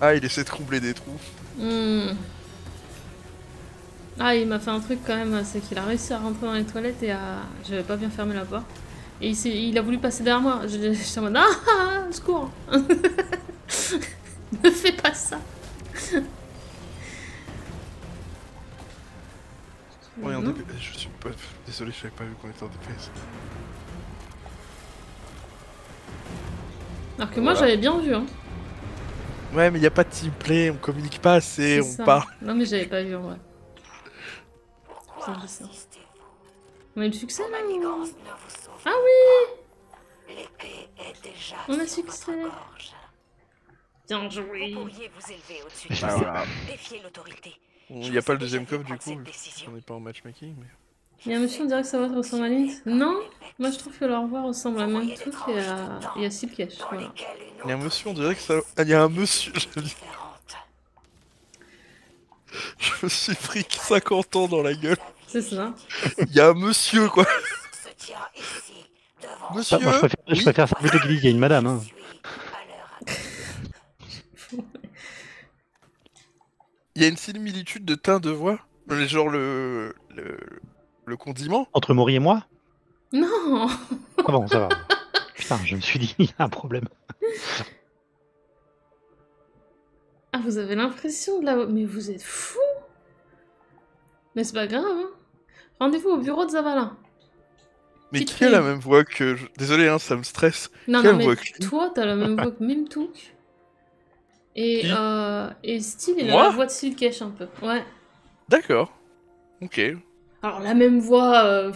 Ah, il essaie de combler des trous. Hmm. Ah, il m'a fait un truc quand même, c'est qu'il a réussi à rentrer dans les toilettes et à. J'avais pas bien fermé la porte. Et il, il a voulu passer derrière moi. Je- J'étais en mode Ah, ah, ah, secours [LAUGHS] Ne fais pas ça Ouais, en Non. DPS, je suis pas... Désolé, je savais pas vu qu'on était en DPS. Alors que moi, j'avais bien vu. Hein. Ouais, mais y a pas de teamplay, on communique pas assez, on ça. parle. Non, mais j'avais pas vu en vrai. On a eu le succès là ou- Ah oui L'épée est déjà On a succès. gorge. Bien Vous joué pourriez vous élever au-dessus Mais de je ça. voilà. Défier l'autorité. Il y a pas le deuxième coffre du coup, qu'on n'est pas en matchmaking, mais... Il y a un monsieur, on dirait que sa voix ressemble à Lynx. Non Moi je trouve que leur voix ressemble à même truc et à, et à Silkesh. Dans Voilà. Il y a un monsieur, on dirait que ça... Ah, il y a un monsieur, [LAUGHS] je. [LAUGHS] je me suis pris 50 ans dans la gueule. C'est ça. Il y a un monsieur, quoi. Bah, Monsieur moi, je préfère, je Oui. préfère ça plutôt qu'il y a une madame. Hein. [LAUGHS] Il y a une similitude de teint de voix. Mais Genre le... le... Le condiment Entre Maury et moi? Non Ah bon, ça va. Putain, je me suis dit, il y a un problème. [LAUGHS] Ah, vous avez l'impression de la... Mais vous êtes fou Mais c'est pas grave, hein. Rendez-vous au bureau de Zavala. Mais qui a la même voix que... je- Désolé, hein, ça me stresse. Non, non, mais voix que- toi, t'as la même [LAUGHS] voix que Mimtouk. Et, euh, et Style, il a la voix de Silkesh un peu. Ouais. D'accord. Ok. Alors, la même voix... euh,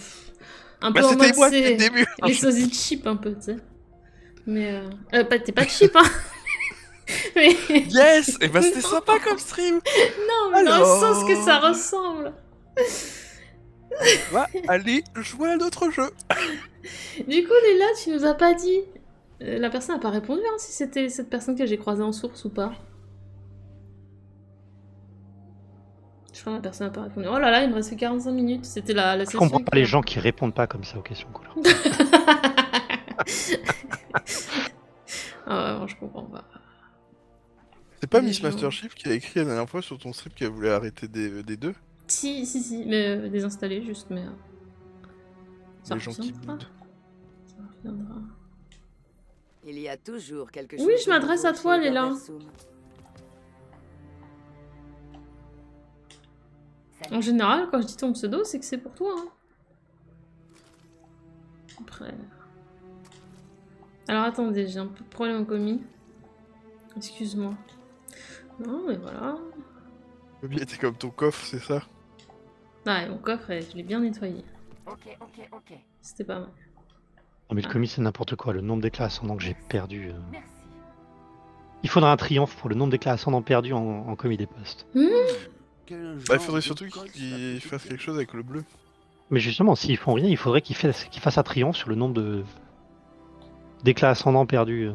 un Bah peu en c'était mode début. Les sosies cheap un peu, tu sais. Mais... Euh... euh, T'es pas cheap, hein [LAUGHS] [LAUGHS] Mais... Yes Et bah c'était Non. sympa comme stream Non, mais dans le sens que ça Alors ressemble. Va aller jouer à d'autres jeux. [LAUGHS] Du coup, Léla, tu nous as pas dit. Euh, la personne n'a pas répondu hein, si c'était cette personne que j'ai croisée en source ou pas. Je crois que la personne n'a pas répondu. Oh là là, il me reste que 45 minutes. C'était la, la Je comprends pas les gens qui répondent pas comme ça aux questions couleurs. [LAUGHS] ah ouais, je comprends pas. C'est pas Les Miss. Master Chief qui a écrit la dernière fois sur ton strip qu'elle voulait arrêter des, des deux Si, si, si, mais euh, désinstallé juste, mais. euh, ça Les gens qui reviendra. boudent. Ça reviendra. Il y a toujours quelque Oui, chose. je de m'adresse à toi, Léla. En général, quand je dis ton pseudo, c'est que c'est pour toi. hein. Après. Alors attendez, j'ai un peu de problème au commis. Excuse-moi. Non, mais voilà. Bobby était comme ton coffre, c'est ça? Ah, et mon coffre, eh, je l'ai bien nettoyé. Ok, ok, ok. C'était pas mal. Non mais le commis c'est n'importe quoi, le nombre d'éclats ascendants que j'ai perdu. euh. Merci. Il faudra un triomphe pour le nombre d'éclats ascendants perdus en, en commis des postes. Bah il faudrait surtout qu'il fasse quelque chose avec le bleu. Mais justement, s'ils font rien, il faudrait qu'ils fassent, qu'ils fassent un triomphe sur le nombre de d'éclats ascendants perdus. euh.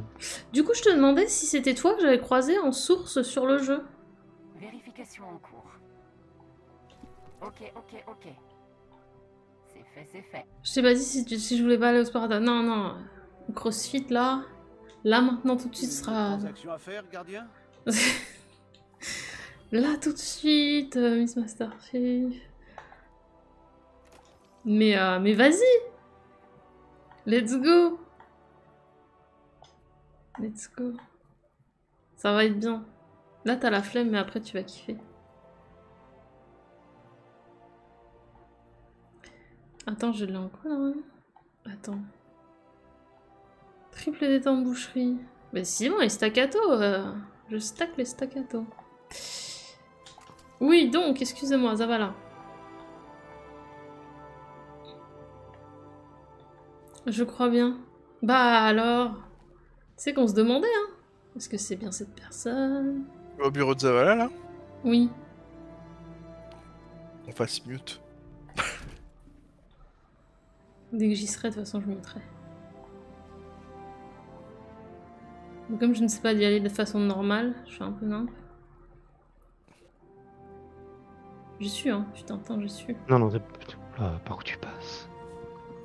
Du coup, je te demandais si c'était toi que j'avais croisé en source sur le jeu. Vérification en cours. Ok, ok, ok. C'est fait, c'est fait. Je t'ai pas dit si, si je voulais pas aller au Sparta. Non, non. Crossfit, là. Là, maintenant, tout de suite, ce sera. Transaction à faire, gardien? [LAUGHS] Là, tout de suite, euh, Miss Master Chief. Mais, euh, mais vas-y Let's go Let's go. Ça va être bien. Là, t'as la flemme, mais après, tu vas kiffer. Attends, je l'ai en quoi, là Attends. Triple d'étang de boucherie. Mais si, bon, les staccato. euh, Je stack les staccato. Oui, donc, excusez-moi, Zavala. Je crois bien. Bah alors? C'est qu'on se demandait, hein Est-ce que c'est bien cette personne? Au bureau de Zavala là? Oui. On fasse mute. [LAUGHS] Dès que j'y serai, de toute façon, je muterai. Mais Comme je ne sais pas d'y aller de façon normale, je suis un peu nimp. Je suis, hein, tu t'entends, je suis. Non, non, c'est- là, par où tu passes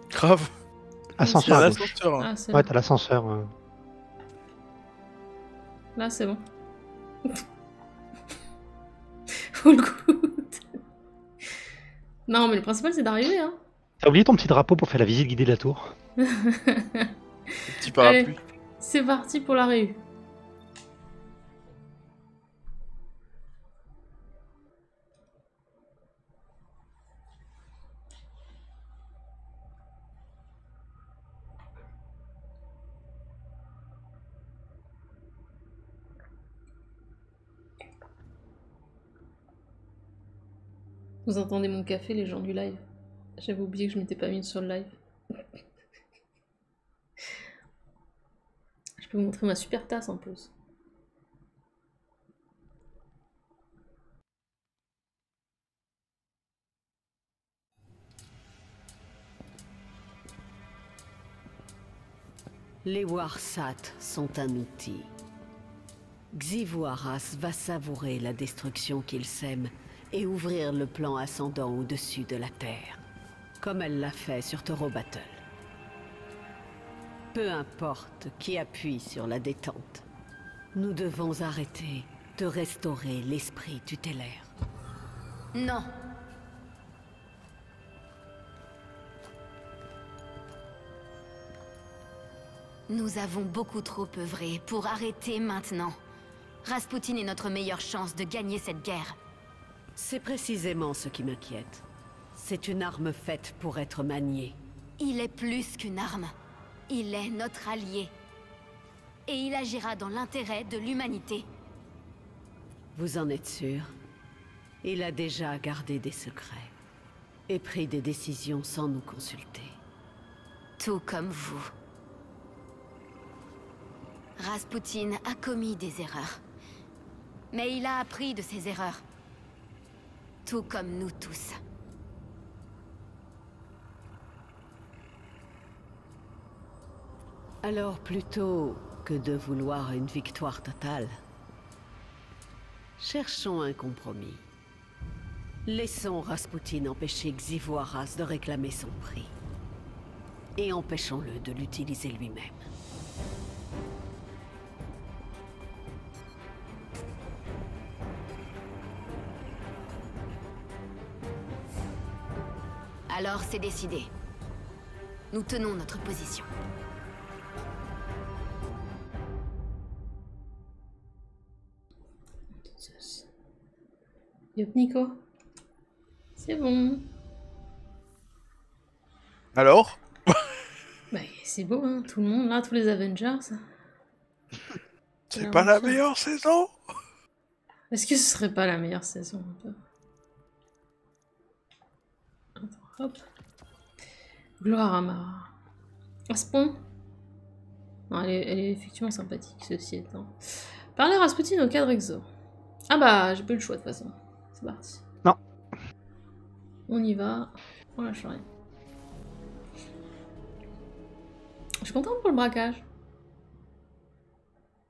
Grave. Ascenseur. À gauche. hein. Ah, Ouais, t'as l'ascenseur. euh. Là, c'est bon. [LAUGHS] Full good. Non, mais le principal, c'est d'arriver, hein. T'as oublié ton petit drapeau pour faire la visite guidée de la tour [LAUGHS] Petit parapluie. Allez, c'est parti pour la réu. Vous entendez mon café, les gens du live J'avais oublié que je m'étais pas mise sur le live. Je peux vous montrer ma super tasse en plus. Les Warsat sont un outil. Xivoaras va savourer la destruction qu'il sème et ouvrir le plan ascendant au-dessus de la Terre, comme elle l'a fait sur Toro Battle. Peu importe qui appuie sur la détente, nous devons arrêter de restaurer l'esprit tutélaire. Non. Nous avons beaucoup trop œuvré pour arrêter maintenant. Rasputin est notre meilleure chance de gagner cette guerre. C'est précisément ce qui m'inquiète. C'est une arme faite pour être maniée. Il est plus qu'une arme. Il est notre allié. Et il agira dans l'intérêt de l'humanité. Vous en êtes sûr? Il a déjà gardé des secrets et pris des décisions sans nous consulter. Tout comme vous. Rasputin a commis des erreurs. Mais il a appris de ses erreurs. Tout comme nous tous. Alors plutôt que de vouloir une victoire totale, cherchons un compromis. Laissons Rasputin empêcher Xivoaras de réclamer son prix. Et empêchons-le de l'utiliser lui-même. Alors c'est décidé. Nous tenons notre position. Yop Nico. C'est bon. Alors [LAUGHS] Bah, c'est beau, hein. Tout le monde, là, tous les Avengers. C'est pas la meilleure saison? Est-ce que ce serait pas la meilleure saison un peu? Hop. Gloire à Mara. À ce point Non, elle est, elle est effectivement sympathique, ceci étant. Parler Rasputin au cadre exo. Ah bah, j'ai pas eu le choix de toute façon. C'est parti. Non. On y va. On lâche rien. Je suis contente pour le braquage.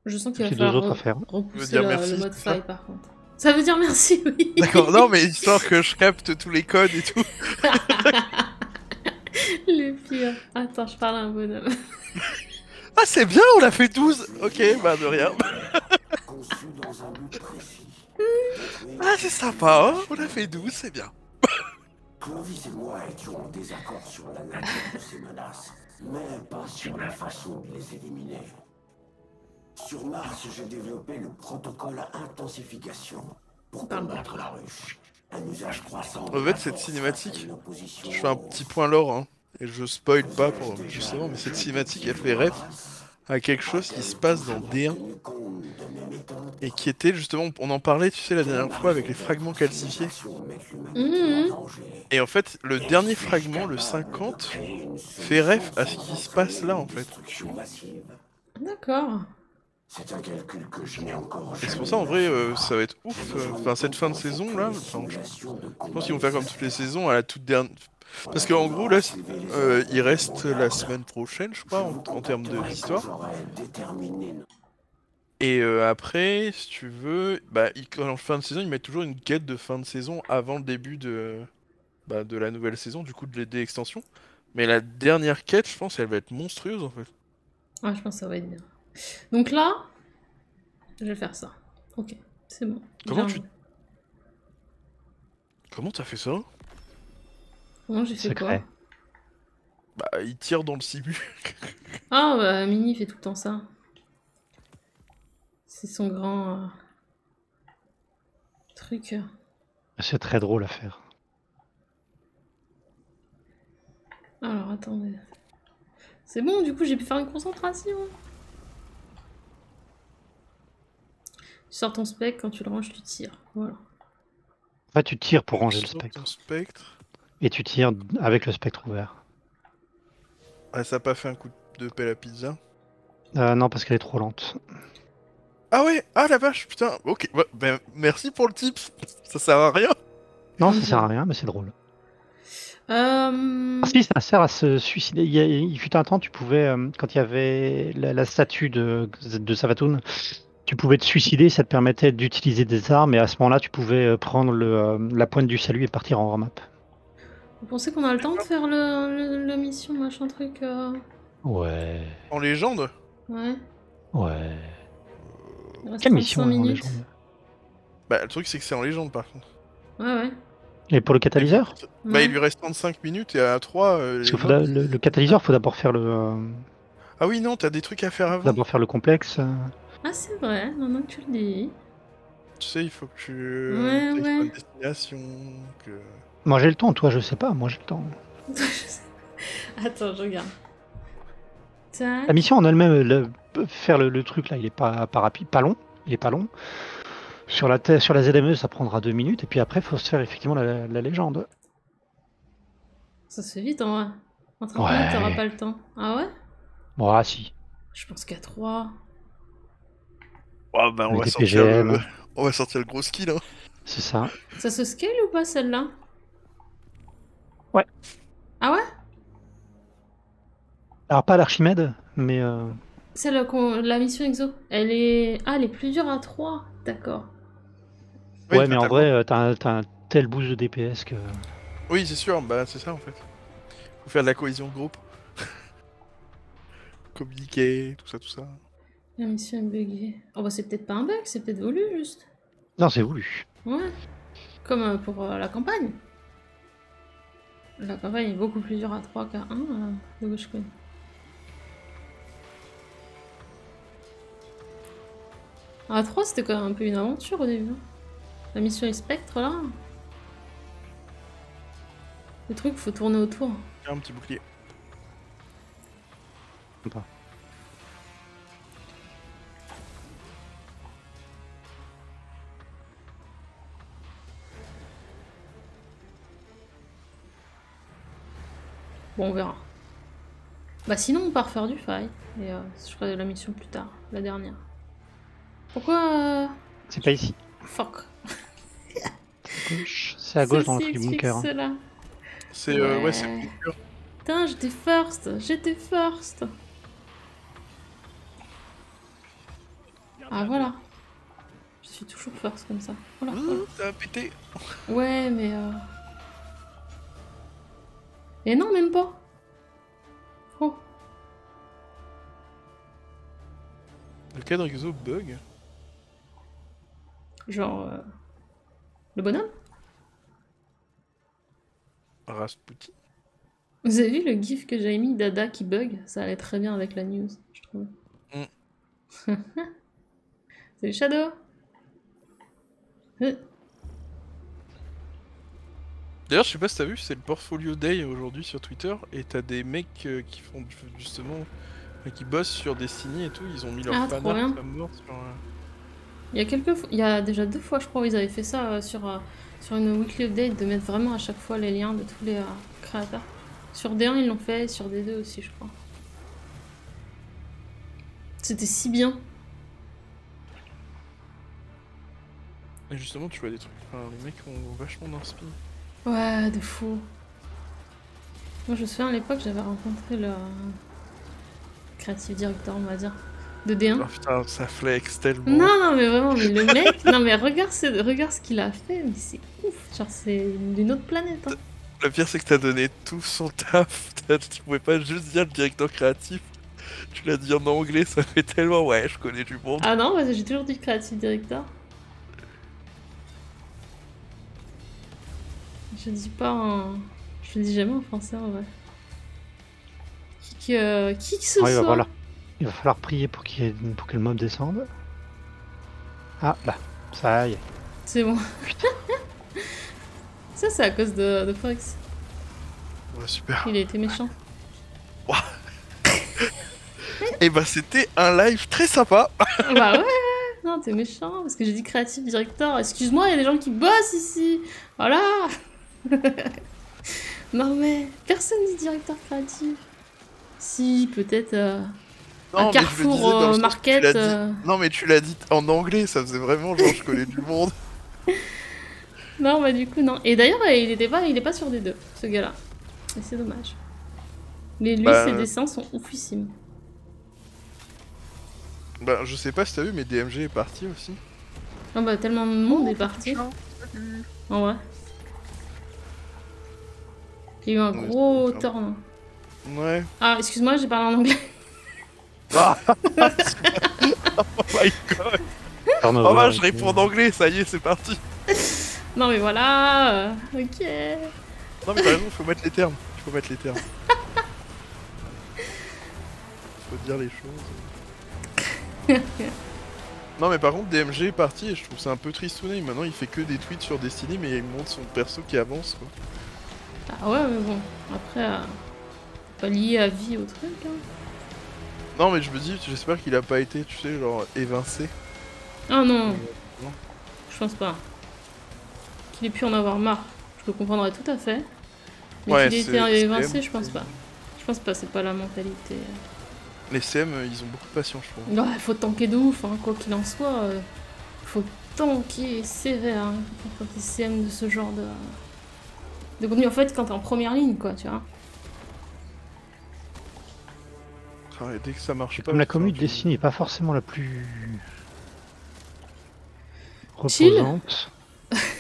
Je sens qu'il va falloir autres re- à faire. repousser le, mode fight par contre. Ça veut dire merci, [LAUGHS] oui. D'accord, non, mais histoire que je capte tous les codes et tout. [LAUGHS] Le pire. Attends, je parle à un bonhomme. Ah, c'est bien, on a fait 12 Ok, bah de rien. Conçu dans un but précis. Ah, c'est sympa, hein on a fait 12, c'est bien. Clovis et moi étions en désaccord sur la nature de ces menaces, mais pas sur la façon de les éliminer. Sur Mars, j'ai développé le protocole à intensification pour combattre la ruche. Un usage croissant. En fait, cette cinématique, Je fais un petit point lore, hein, et je spoil pas pour justement, mais cette cinématique, elle fait rêve à quelque chose qui se passe dans D1 tenu compte de mes méthodes et qui était justement, on en parlait, tu sais, la dernière fois avec les fragments calcifiés. Et en fait, le dernier fragment, le 50, fait rêve à ce qui se passe là en fait. D'accord. C'est un calcul que je n'ai encore Et c'est pour ça, en vrai, euh, ça va être ouf. euh, Enfin, cette fin de saison là, enfin, je pense qu'ils vont faire comme toutes les saisons à la toute dernière. Parce qu'en gros, là, euh, il reste la semaine prochaine, je crois, en, en termes de- d'histoire. Et euh, après, si tu veux, bah, ils- en fin de saison, ils mettent toujours une quête de fin de saison avant le début de, bah, de la nouvelle saison, du coup, de, des extensions. Mais la dernière quête, je pense, elle va être monstrueuse en fait. Ouais, je pense que ça va être bien. Donc là, je vais faire ça. Ok, c'est bon. Comment tu-. Comment t'as fait ça Comment j'ai fait Secret. quoi Bah, il tire dans le simu. [LAUGHS] Ah, bah, Mini fait tout le temps ça. C'est son grand euh, truc. C'est très drôle à faire. Alors, attendez. C'est bon, du coup, j'ai pu faire une concentration. Sors ton spec, quand tu le ranges, tu tires. Voilà. Tu tires pour ranger le spectre. ton spectre. Et tu tires avec le spectre ouvert. Ah, ça a pas fait un coup de pelle à pizza? Euh, non, parce qu'elle est trop lente. Ah ouais, ah la vache, putain, ok, ouais, ben, merci pour le tip, ça sert à rien. Non, ça sert à rien, mais c'est drôle. Euh... Ah si, ça sert à se suicider. Il, y a- il fut un temps, tu pouvais, euh, quand il y avait la, la statue de, de Savatoun, tu pouvais te suicider, ça te permettait d'utiliser des armes, et à ce moment-là, tu pouvais euh, prendre le, euh, la pointe du salut et partir en remap. Vous pensez qu'on a le temps de faire le, le- la mission, machin truc euh, Ouais, En légende Ouais. ouais. Quelle 35 mission en minutes. légende Bah, le truc c'est que c'est en légende par contre. Ouais, ouais. Et pour le catalyseur Bah, Ouais. il lui reste 35 minutes et à 3. euh, Parce les que faut autres- d'a- le, le catalyseur, faut d'abord faire le, euh, Ah oui, non, t'as des trucs à faire avant. d'abord faire le complexe. Euh. Ah, c'est vrai, maintenant que tu le dis. Tu sais, il faut que tu. Ouais, ouais. une destination. Que... Moi j'ai le temps, toi je sais pas, moi j'ai le temps. [LAUGHS] Attends, je regarde. Tac. La mission en elle-même, le- faire le, le truc là, il est pas, pas rapide, pas long, il est pas long. Sur la, sur la ZME, ça prendra deux minutes, et puis après, faut se faire effectivement la, la légende. Ça se fait vite en vrai. En 30 Ouais. minutes, t'auras pas le temps. Ah ouais? Bon, ah si. Je pense qu'à 3. Oh, bah, on va, sortir le... on va sortir le gros skill. Hein. C'est ça. Ça se scale ou pas celle-là? Ouais. Ah ouais? Alors pas l'Archimède, mais euh, Celle qu'on la mission exo. Elle est. Ah, elle est plus dure à 3. D'accord. Oui, ouais, mais en vrai, euh, t'as un, t'as un tel boost de DPS que. Oui, c'est sûr, bah, c'est ça en fait. Faut faire de la cohésion de groupe. [LAUGHS] Communiquer, tout ça, tout ça. La mission est buggée. Oh bah c'est peut-être pas un bug, c'est peut-être voulu juste. Non, c'est voulu. Ouais. Comme euh, pour euh, la campagne. La campagne est beaucoup plus dure à 3 qu'à 1 euh, de gauche Queen. À 3 c'était quand même un peu une aventure au début. hein. La mission est spectre là. Le truc faut tourner autour. Un petit bouclier. Sympa. Bon on verra. Bah sinon on part faire du fight. Et euh, je ferai la mission plus tard, la dernière. Pourquoi... euh, C'est pas ici. Fuck. C'est à gauche dans le truc du bunker. hein. C'est euh, ouais, c'est Ouais. le bunker. Putain, j'étais first, j'étais first. Ah voilà. Je suis toujours first comme ça. Voilà. pété. Ouais, mais euh... Et non, même pas. Oh. Le cadre exo bug. Genre... euh, Le bonhomme? Rasputin. Vous avez vu le gif que j'avais mis Dada qui bug? Ça allait très bien avec la news, je trouve. Mm. [LAUGHS] C'est Shadow Euh, D'ailleurs, je sais pas si t'as vu, c'est le Portfolio Day aujourd'hui sur Twitter, et t'as des mecs euh, qui font justement. qui bossent sur Destiny et tout, ils ont mis leur Ah, fanart à mort sur. Euh, il y a quelques fois- il y a déjà deux fois, je crois, où ils avaient fait ça euh, sur, sur une weekly update, de mettre vraiment à chaque fois les liens de tous les créateurs. Sur D1, ils l'ont fait, sur D2 aussi, je crois. C'était si bien. Et justement, tu vois des trucs. Enfin, les mecs ont vachement d'inspiration. Ouais, de fou. Moi, je me souviens à l'époque, j'avais rencontré le creative director, on va dire, de D1. Oh putain, ça flex tellement. Non, non, mais vraiment, mais le mec, non, mais regarde ce, regarde ce qu'il a fait, mais c'est ouf. Genre, c'est d'une autre planète. Hein. Le pire, c'est que t'as donné tout son taf. [LAUGHS] Tu pouvais pas juste dire le directeur créatif. Tu l'as dit en anglais, ça fait tellement. Ouais, je connais du monde. Ah non, j'ai toujours dit creative director. Je dis pas en. Je le dis jamais en français en vrai. Qui que, qui que ce Ouais, il, va soit. falloir, il va falloir prier pour, ait- pour que le mob descende. Ah, là, ça y est. C'est bon. [LAUGHS] Ça, c'est à cause de, de Fox. Ouais, super. Il a été méchant. Et bah, c'était un live très sympa. [LAUGHS] bah ouais, ouais, non, t'es méchant parce que j'ai dit creative director. Excuse-moi, il y a des gens qui bossent ici. Voilà. [LAUGHS] non mais personne dit directeur créatif. Si, peut-être euh, Non, un Carrefour disais dans le euh, Market. dit- euh, Non, mais tu l'as dit en anglais, ça faisait vraiment genre je connais du monde. [LAUGHS] [LAUGHS] Non, bah du coup, non. Et d'ailleurs, euh, il était pas, il est pas sur des deux, ce gars-là. Et c'est dommage. Mais lui, Bah, ses dessins sont oufissimes. Bah, je sais pas si t'as vu, mais DMG est parti aussi. Ah bah tellement de monde est parti. En vrai. Il y a eu un Ouais, gros turn. Ouais. Ah, excuse-moi, j'ai parlé en anglais. [LAUGHS] Ah oh [LAUGHS] my god. Oh bah, je réponds en anglais, ça y est, c'est parti. Non mais voilà, euh, ok. Non, mais t'as raison, faut mettre les termes. Il faut mettre les termes. [LAUGHS] faut dire les choses. Non, mais par contre, DMG est parti et je trouve ça un peu tristouné. Maintenant, il fait que des tweets sur Destiny, mais il montre son perso qui avance, quoi. Ah ouais, mais bon, après, euh, pas lié à vie au truc. Hein. Non, mais je me dis, j'espère qu'il a pas été, tu sais, genre évincé. Ah non, Non. je pense pas. Qu'il ait pu en avoir marre, je le comprendrais tout à fait. Mais Ouais, qu'il ait été évincé, je pense pas. Je pense pas, c'est pas la mentalité. Les CM, euh, ils ont beaucoup de patience, je trouve. Ouais, faut tanker de ouf, hein, quoi qu'il en soit. euh, faut tanker sévère hein, quand t'es CM de ce genre de, de contenu. En fait, quand t'es en première ligne, quoi, tu vois. Ah, et dès que ça marche pas. Comme la commune de tu- Destiny n'est pas forcément la plus reposante.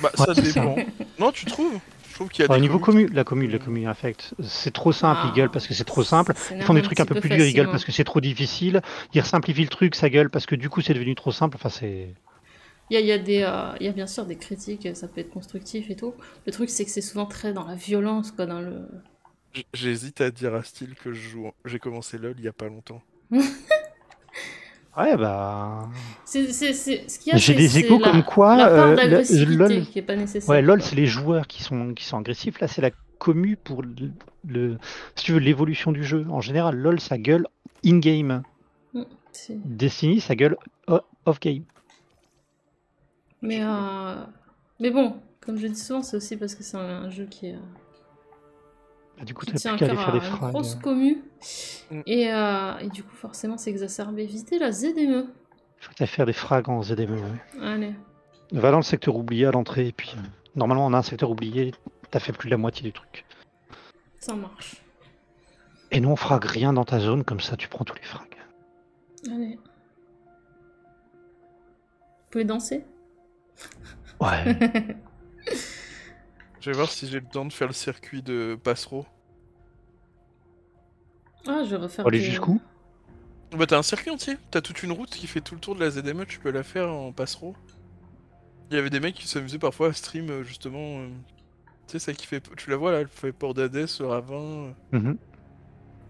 Bah, ça Ouais, dépend. non, tu trouves? Je trouve qu'il y a Au des niveau communes- commu, la commune, la commune affect, c'est trop simple, Ah, ils gueulent parce que c'est trop simple. Ils font des trucs un petit peu plus peu durs, ils gueulent parce que c'est trop difficile. Ils simplifient le truc, ça gueule parce que du coup c'est devenu trop simple. Enfin, c'est. Il y a, il y a des, euh, il y a bien sûr des critiques, ça peut être constructif et tout. Le truc, c'est que c'est souvent très dans la violence, quoi, dans le... J'hésite à dire à Style que je joue. J'ai commencé LoL il y a pas longtemps. [LAUGHS] Ouais, bah. C'est, c'est, c'est- ce qu'il y a, J'ai des échos la- comme quoi, La part euh, LOL- qui est pas nécessaire. Ouais, LOL, c'est les joueurs qui sont, qui sont agressifs. Là, c'est la commu pour le, le- si tu veux, l'évolution du jeu. En général, LOL, ça gueule in-game. C'est- Destiny, ça gueule off-game. Mais, euh, mais bon, comme je dis souvent, c'est aussi parce que c'est un, jeu qui, est, Bah, du coup, qui tient plus à qu'à aller cœur faire à des une frags. grosse commu. Mm. Et, euh, et du coup, forcément, c'est exacerbé. Visitez la ZDME. Je crois que faire des frags en ZDME. ouais. Allez. Va dans le secteur oublié à l'entrée, et puis euh, normalement, on a un secteur oublié, t'as fait plus de la moitié du truc. Ça marche. Et nous, on frag rien dans ta zone, comme ça, tu prends tous les frags. Allez. Vous pouvez danser? Ouais. [LAUGHS] Je vais voir si j'ai le temps de faire le circuit de Passereau. Ah, je vais refaire. Aller des- jusqu'où? Bah, t'as un circuit entier. T'as toute une route qui fait tout le tour de la ZME. Tu peux la faire en Passereau. Il y avait des mecs qui s'amusaient parfois à stream, euh, justement. euh, Tu sais, ça qui fait. Tu la vois là, elle fait Port d'Adès, Ravin, euh, Mhm.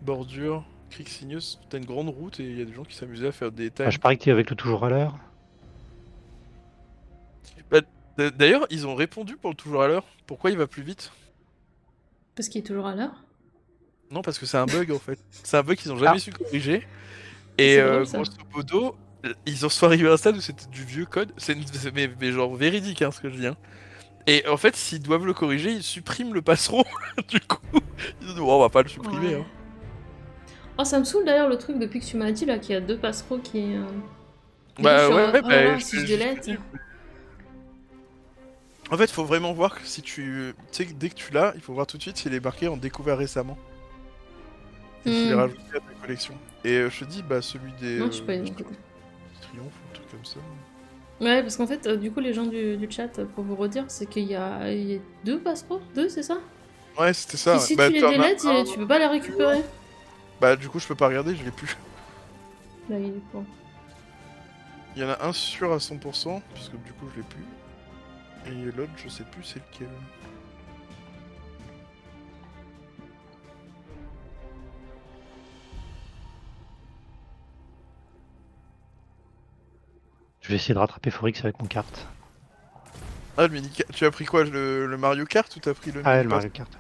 Bordure, Crixinius. T'as une grande route et il y a des gens qui s'amusaient à faire des. Ah, Je parie que t'es avec le toujours à l'heure. D'ailleurs, ils ont répondu pour le toujours à l'heure. Pourquoi il va plus vite? Parce qu'il est toujours à l'heure? Non, parce que c'est un bug en fait. [LAUGHS] C'est un bug qu'ils ont jamais Ah. su corriger. Et euh, grosso modo, ils en sont arrivés à un stade où c'était du vieux code. C'est mais, mais genre véridique hein, ce que je dis. hein. Et en fait, s'ils doivent le corriger, ils suppriment le passereau. [LAUGHS] du coup, ils disent bon, on va pas le supprimer. Ouais. hein. Oh, ça me saoule d'ailleurs le truc depuis que tu m'as dit là qu'il y a deux passereaux qui. euh, qui Bah ouais, ouais, oh bah, là là, je- si je je- délète. En fait, faut vraiment voir que si tu. Tu sais, dès que tu l'as, il faut voir tout de suite s'il est marqué en découvert récemment. Et s'il est Hmm. rajouté à ta collection. Et euh, je te dis, bah celui des. Non, je pas, euh, côté. Triomphe, un truc comme ça. Ouais, parce qu'en fait, euh, du coup, les gens du, du chat, euh, pour vous redire, c'est qu'il y a, il y a deux passeports Deux, c'est ça? Ouais, c'était ça. Et si Bah, tu les délètes, un- tu peux pas les récupérer Bah, du coup, je peux pas regarder, je l'ai plus. Là, il est quoi Il y en a un sûr à 100%, puisque du coup, je l'ai plus. Et l'autre, je sais plus c'est lequel. Je vais essayer de rattraper Forix avec mon carte. Ah, le mini Tu as pris quoi le, le Mario Kart ou t'as pris le Ah, le Mario Kart.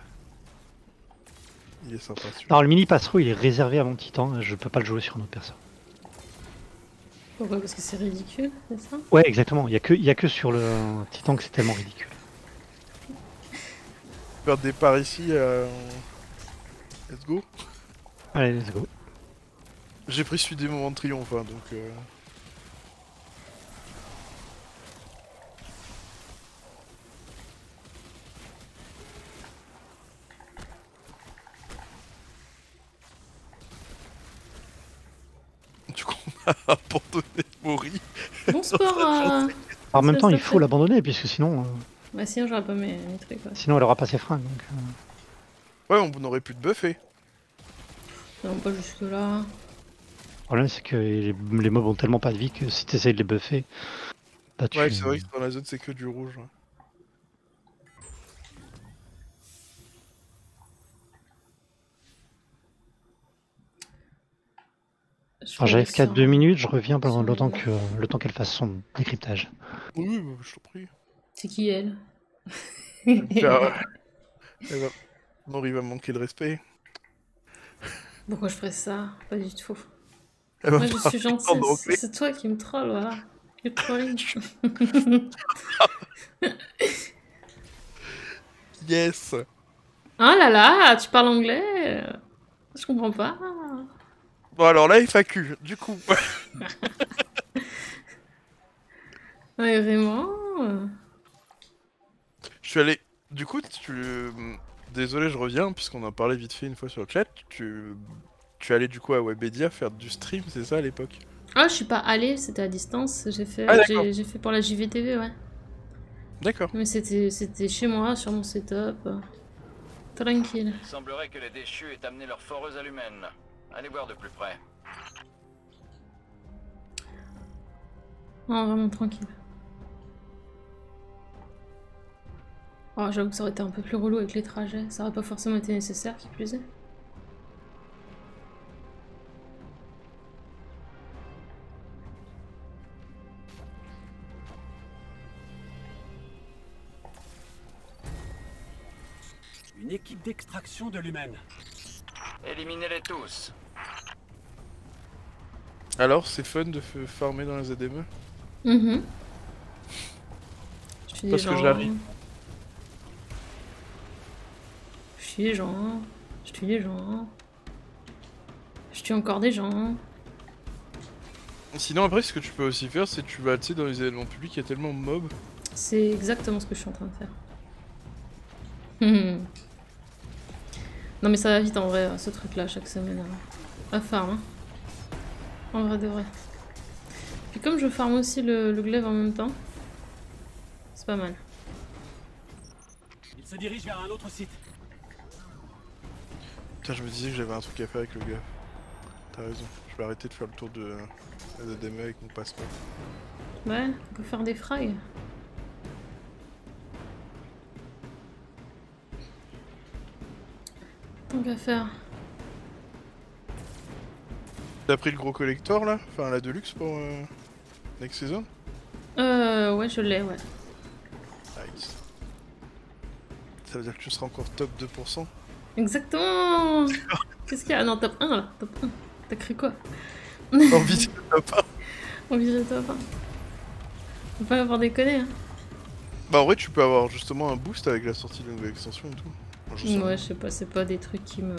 Il est sympa celui Alors le mini passero il est réservé à mon titan, je peux pas le jouer sur un autre perso. Pourquoi Parce que c'est ridicule, c'est ça? Ouais exactement, il y a que, il y a que sur le titan que c'est tellement ridicule. Faire des départ ici, euh... let's go. Allez let's go. J'ai pris celui des moments de triomphe, hein, donc... Euh... [LAUGHS] Du coup, on a abandonné Mori. Bon sport euh... En même temps il faut l'abandonner puisque sinon, euh, Bah sinon, j'aurais pas mes, mes trucs, quoi. sinon elle aura pas ses fringues. Donc, euh. Ouais, on n'aurait plus de buffet. Non, pas jusque-là. Le problème c'est que les, les mobs ont tellement pas de vie que si tu essayes de les buffer, bah tu... Ouais, c'est vrai que dans la zone, c'est que du rouge. ouais. Alors j'AFK ça. 2 minutes, je reviens pendant le temps que le temps qu'elle fasse son décryptage. Oui, oui, je t'en prie. C'est qui elle? [LAUGHS] Va- Mori va me manquer de respect. Pourquoi je ferais ça? Pas du tout. Elle va Moi, je suis en gentille. c'est- C'est toi qui me troll, voilà. Le trolling. [LAUGHS] Yes Ah là là, tu parles anglais? Je comprends pas. Bon, alors là, FAQ, du coup. [LAUGHS] Ouais, vraiment. Je suis allé. Du coup, tu. Désolé, je reviens, puisqu'on en parlait vite fait une fois sur le chat. Tu. Tu es allé du coup à Webedia faire du stream, c'est ça à l'époque? Ah, je suis pas allée, c'était à distance. J'ai fait, Ah, d'accord. j'ai, j'ai fait pour la JVTV, ouais. D'accord. Mais c'était, c'était chez moi, sur mon setup. Tranquille. Il semblerait que les déchus aient amené leur foreuse à l'humaine. Allez voir de plus près. Non, vraiment tranquille. Oh, j'avoue que ça aurait été un peu plus relou avec les trajets. Ça aurait pas forcément été nécessaire, qui plus est. Une équipe d'extraction de l'humaine. Éliminez-les tous. Alors, c'est fun de farmer dans la ZME Mhm. Je tue des Parce que j'arrive. Je tue des gens. Je tue des gens. Je tue encore des gens. Sinon, après, ce que tu peux aussi faire, c'est que tu vas, tu sais, dans les événements publics, il y a tellement de mobs. C'est exactement ce que je suis en train de faire. [LAUGHS] Non mais ça va vite en vrai, ce truc là, chaque semaine. hein. La farm. Hein. En vrai de vrai. Puis comme je farm aussi le, le glaive en même temps, c'est pas mal. Il se dirige vers un autre site. Putain, je me disais que j'avais un truc à faire avec le gars. T'as raison, je vais arrêter de faire le tour de la ZME avec mon passeport. Ouais, on peut faire des frags. Tant qu'à faire. T'as pris le gros collector là Enfin, la deluxe pour euh, next season Euh, ouais, je l'ai, ouais. Nice. Ça veut dire que tu seras encore top 2% Exactement [LAUGHS] Qu'est-ce qu'il y a? Ah non, top 1 là, top 1. T'as cru quoi? Envie de top 1 [LAUGHS] Envie de top 1. Faut pas avoir déconné, hein. Bah, en vrai, tu peux avoir justement un boost avec la sortie de la nouvelle extension et tout. Moi, je Ouais, je sais pas, c'est pas des trucs qui me.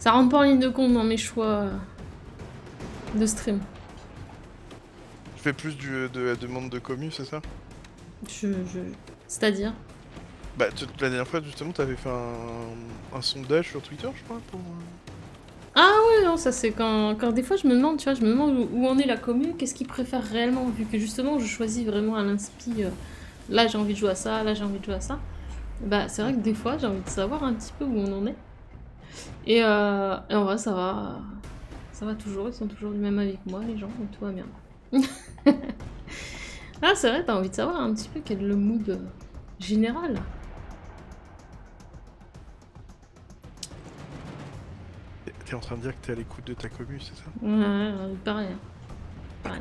Ça rentre pas en ligne de compte dans mes choix de stream. Tu fais plus du, de la demande de commu, c'est ça? Je, je... C'est-à-dire? Bah, la dernière fois, justement, t'avais fait un, un sondage sur Twitter, je crois, pour... euh, Ah ouais, non, ça c'est quand, quand des fois je me demande, tu vois, je me demande où, où en est la commu, qu'est-ce qu'ils préfèrent réellement, vu que justement je choisis vraiment à l'inspi, euh, là j'ai envie de jouer à ça, là j'ai envie de jouer à ça. Bah c'est vrai que des fois j'ai envie de savoir un petit peu où on en est. Et, euh, et en vrai ça va, ça va toujours, ils sont toujours du même avis que moi les gens, donc tout va bien. [LAUGHS] ah c'est vrai, t'as envie de savoir un petit peu quel est le mood euh, général. T'es- en train de dire que t'es à l'écoute de ta commu, c'est ça? Ouais, ouais, pareil. Pareil.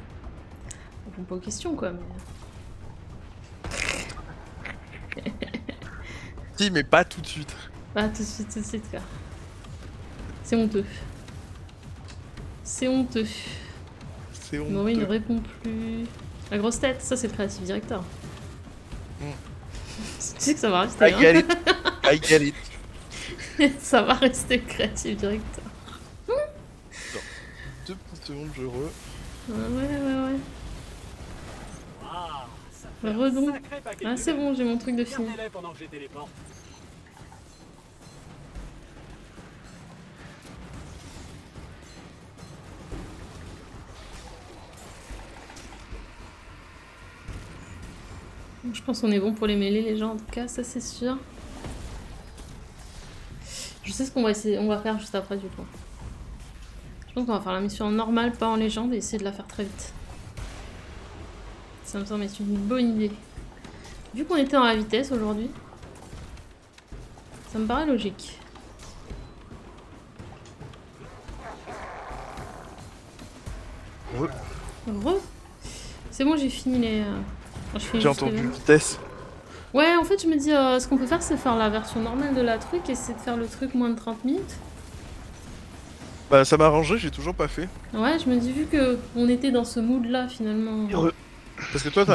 Répondent pas aux questions, quoi, mais... [LAUGHS] Si, mais pas tout de suite. Pas tout de suite, tout de suite, quoi. C'est honteux. C'est honteux. C'est Maureen ne honteux. répond plus. La grosse tête, ça c'est le créatif directeur. Hmm. tu sais que ça va rester, I hein. get it. I get it. ça va rester le créatif directeur. Deux petites secondes, je re... Ouais, ouais, ouais, Redon. Ah, c'est bon, j'ai mon truc de fini. Je pense qu'on est bon pour les mêler, les gens, en tout cas, ça c'est sûr. Je sais ce qu'on va essayer, on va faire juste après du coup. Je pense qu'on va faire la mission en normal, pas en légende, et essayer de la faire très vite. Ça me semble être une bonne idée. Vu qu'on était en la vitesse aujourd'hui, ça me paraît logique. Re. Re C'est bon, j'ai fini les... J'ai entendu vitesse. Ouais, en fait, je me dis, euh, ce qu'on peut faire, c'est faire la version normale de la truc et c'est de faire le truc moins de 30 minutes. Bah, ça m'a arrangé, j'ai toujours pas fait. Ouais, je me dis, vu que on était dans ce mood-là, finalement. Parce que toi,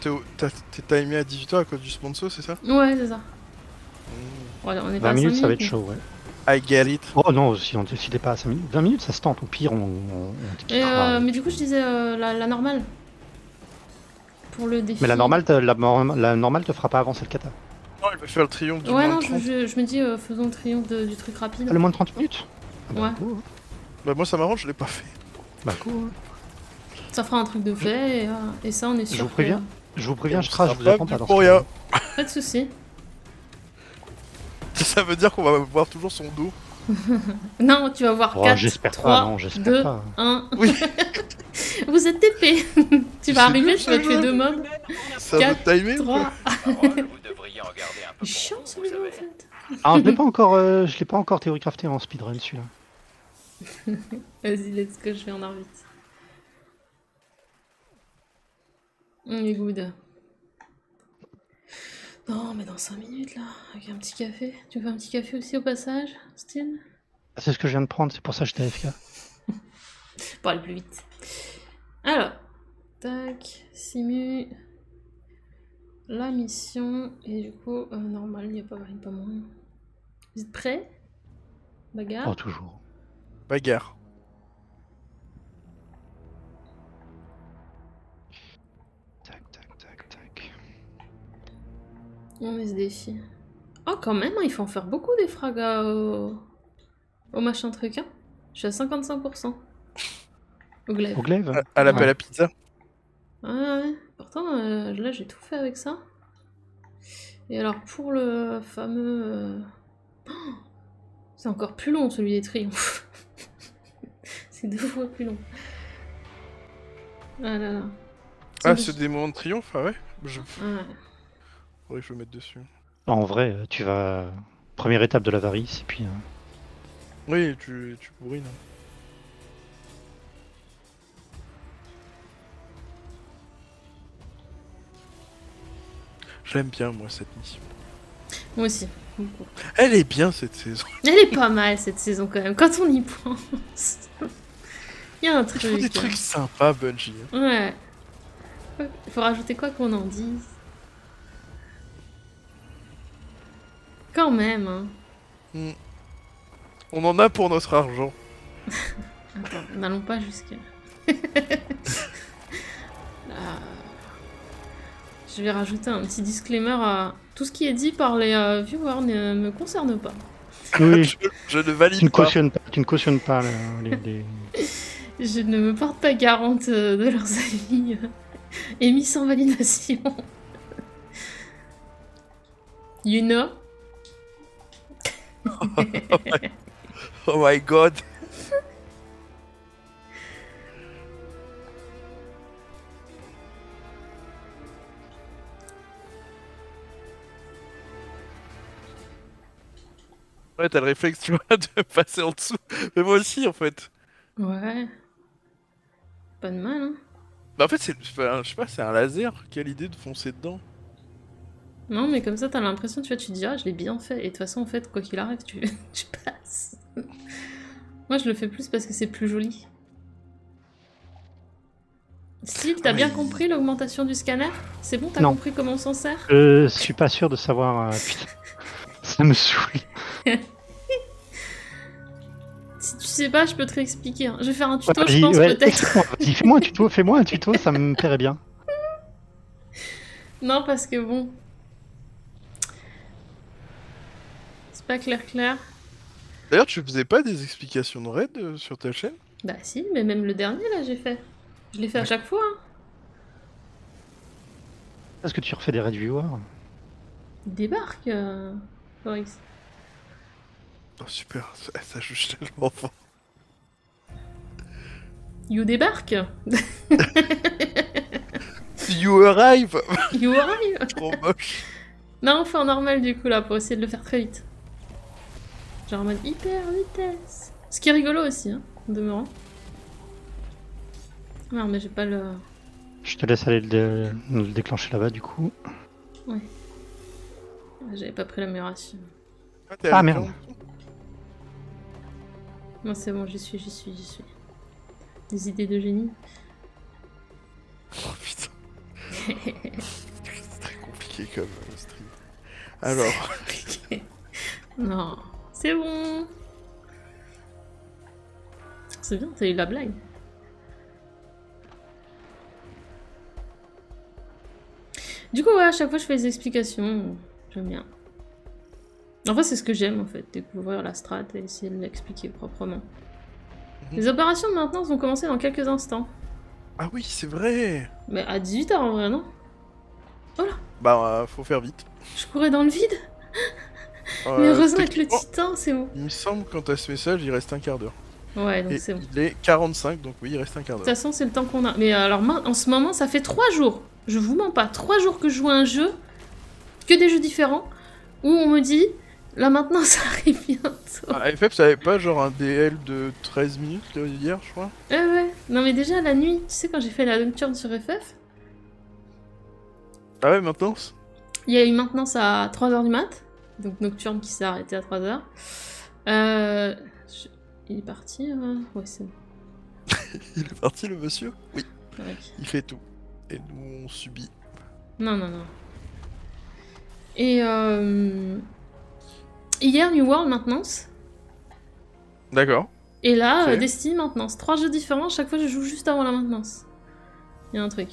t'es timé à 18h à cause du sponsor, c'est ça? Ouais, c'est ça. Ouais, on est pas 20 à minutes, 5 ça va être chaud, ouais. I get it. Oh non, si on t'es pas à 5 minutes, 20 minutes, ça se tente. Au pire, on. on, on Et, euh, mais du coup, je disais euh, la, la normale. Pour le défi. Mais la normale, te- la, normale te fera pas avancer le kata. Non, il va faire le triomphe du Ouais, moins non, de je, 30. je- je me dis, euh, faisons le triomphe de- du truc rapide. Ah, Le moins de 30 minutes Ah bah, Ouais. cool. Bah, moi, ça m'arrange, je l'ai pas fait. Bah cool. Ça fera un truc de fait et, euh, et ça, on est sûr. Je vous que- préviens. Je vous préviens, je trace, je vous pas attends pas pour rien. Pas de soucis. [LAUGHS] Ça veut dire qu'on va voir toujours son dos. [LAUGHS] Non, tu vas voir Oh, 4, j'espère pas, 3, non, j'espère 2, pas. 1. Oui. [LAUGHS] [LAUGHS] Vous êtes TP. [LAUGHS] tu vas arriver, tu vas tuer deux mobs. Ça Quatre, veut timer ou 3. quoi Parole, vous devriez en garder un peu pour Chiant celui-là en fait. Ah, je l'ai [LAUGHS] pas encore, euh, je l'ai pas encore théorie-crafté en speedrun celui-là. Vas-y, let's go, je vais en orbite. On est good. Non, mais dans 5 minutes là, avec un petit café. Tu veux un petit café aussi au passage, Ah, C'est ce que je viens de prendre, c'est pour ça que j'étais AFK. Pour aller plus vite. Alors, tac, simu. La mission. Et du coup, euh, normal, il n'y a pas, il y a pas moins. Vous êtes prêts? Bagarre? Oh, toujours. Bagarre. Tac, tac, tac, tac. On met ce défi. Oh, quand même, hein, il faut en faire beaucoup des fragas au, au machin truc. Hein. Je suis à 55%. Au glaive. Au glaive À, à l'appel Ouais. à pizza. Ouais, ouais. Pourtant, euh, là, j'ai tout fait avec ça. Et alors, pour le fameux. euh, oh, [GASPS] c'est encore plus long, celui des triomphes. [LAUGHS] c'est deux fois plus long. Ah là là. Ah, des moments de triomphe, ah ouais je... Ouais. Que je me mette dessus. En vrai, euh, tu vas. Première étape de l'avarice, et puis. Oui, tu, tu bourrines. hein. Je l'aime bien, moi, cette mission. Moi aussi. beaucoup. Elle est bien, cette saison. [LAUGHS] Elle est pas mal cette saison quand même, quand on y pense. Il y a un truc. Ils font des trucs sympas, Bungie. hein. Ouais. Il faut rajouter quoi qu'on en dise? Quand même, hein. Hmm. On en a pour notre argent. [LAUGHS] Attends, n'allons pas jusque. Là. [LAUGHS] Je vais rajouter un petit disclaimer à tout ce qui est dit par les euh, viewers ne me concerne pas. Oui, [LAUGHS] je, je ne valide tu ne pas. cautionnes pas, tu ne cautionnes pas le- les, les- [LAUGHS] Je ne me porte pas garante euh, de leurs avis euh, émis sans validation. [LAUGHS] You know? Oh my god. Ouais, t'as le réflexe, tu vois, [LAUGHS] de passer en dessous. Mais moi aussi, en fait. Ouais. Pas de mal, hein? Bah, en fait, c'est, enfin, je sais pas, c'est un laser. Quelle idée de foncer dedans. Non, mais comme ça, t'as l'impression, tu vois, tu te dis, ah, je l'ai bien fait. Et de toute façon, en fait, quoi qu'il arrive, tu, [LAUGHS] tu passes. Moi, je le fais plus parce que c'est plus joli. Steve, t'as bien compris l'augmentation du scanner? C'est bon, t'as compris comment on s'en sert? Je suis pas sûr de savoir. euh, putain, [LAUGHS] [LAUGHS] ça me saoule. [LAUGHS] Si tu sais pas, je peux te réexpliquer. hein. Je vais faire un tuto, je pense, ouais, peut-être. [LAUGHS] fais-moi un tuto, fais-moi un tuto, ça me plairait bien. Non, parce que bon. C'est pas clair, clair. D'ailleurs, tu faisais pas des explications de raid euh, sur ta chaîne? Bah, si, mais même le dernier, là, j'ai fait. Je l'ai fait à chaque fois. hein. Est-ce que tu refais des raids viewers? Il débarque, euh... Boris. Oh, super, ça, ça juge tellement fort. You débarque [LAUGHS] You arrive [LAUGHS] You arrive Trop moche. Non, on fait en normal du coup là pour essayer de le faire très vite. Genre en mode hyper vitesse. Ce qui est rigolo aussi, hein, en demeurant. Non, mais j'ai pas le. Je te laisse aller le, dé- le déclencher là-bas du coup. Ouais. J'avais pas pris l'amélioration. Ah, Ah, merde. Non, c'est bon, j'y suis, j'y suis, j'y suis. Des idées de génie. Oh putain. [LAUGHS] C'est très compliqué comme euh, stream. Alors, non, c'est bon. C'est bien, t'as eu la blague. Du coup, ouais, à chaque fois, je fais des explications. J'aime bien. En fait, c'est ce que j'aime, en fait, découvrir la strat et essayer de l'expliquer proprement. Les opérations de maintenance vont commencer dans quelques instants. ah oui, c'est vrai. Mais à 18h en vrai, non? Bah, euh, faut faire vite. Je courais dans le vide Euh, Mais heureusement avec le titan, c'est bon. Il me semble quand t'as ce message, il reste un quart d'heure. Ouais, donc c'est bon. il est 45, donc oui, il reste un quart De toute d'heure. façon, c'est le temps qu'on a. Mais alors, en ce moment, ça fait trois jours. Je vous mens pas. Trois jours que je joue à un jeu, que des jeux différents, où on me dit, là maintenant, [LAUGHS] ça arrive bientôt. Ah, FF, ça avait pas genre un DL de 13 minutes là, hier, je crois Ouais, ouais. Non, mais déjà, la nuit, tu sais, quand j'ai fait la nocturne sur FF, Ah ouais, maintenant c'est- il y a eu maintenance à 3h du mat. Donc, nocturne qui s'est arrêtée à 3h. Euh. je- Il est parti euh, Ouais, c'est bon. [LAUGHS] Il est parti le monsieur? Oui, Ouais. il fait tout. Et nous, on subit. Non, non, non. Et euh... hier, New World maintenance. D'accord. Et là, euh, Destiny maintenance. Trois jeux différents, chaque fois je joue juste avant la maintenance. Il y a un truc.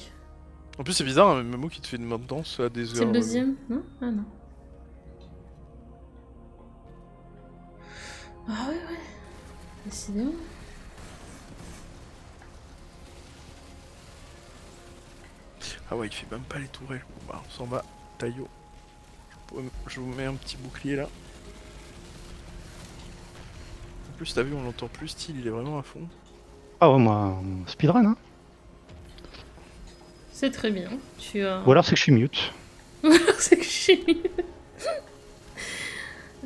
En plus, c'est bizarre, un MMO qui te fait une maintenance à des heures. C'est le euh, deuxième Non? Ah non. Ah ouais, ouais. Décidément. Ah ouais, il fait même pas les tourelles. Bon bah, on s'en va. Taillot. Je vous mets un petit bouclier là. En plus, t'as vu, on l'entend plus, style, il est vraiment à fond. Ah ouais, moi, speedrun, hein. C'est très bien. Tu as... Ou alors c'est que je suis mute. [LAUGHS] Ou alors c'est que je suis nulle.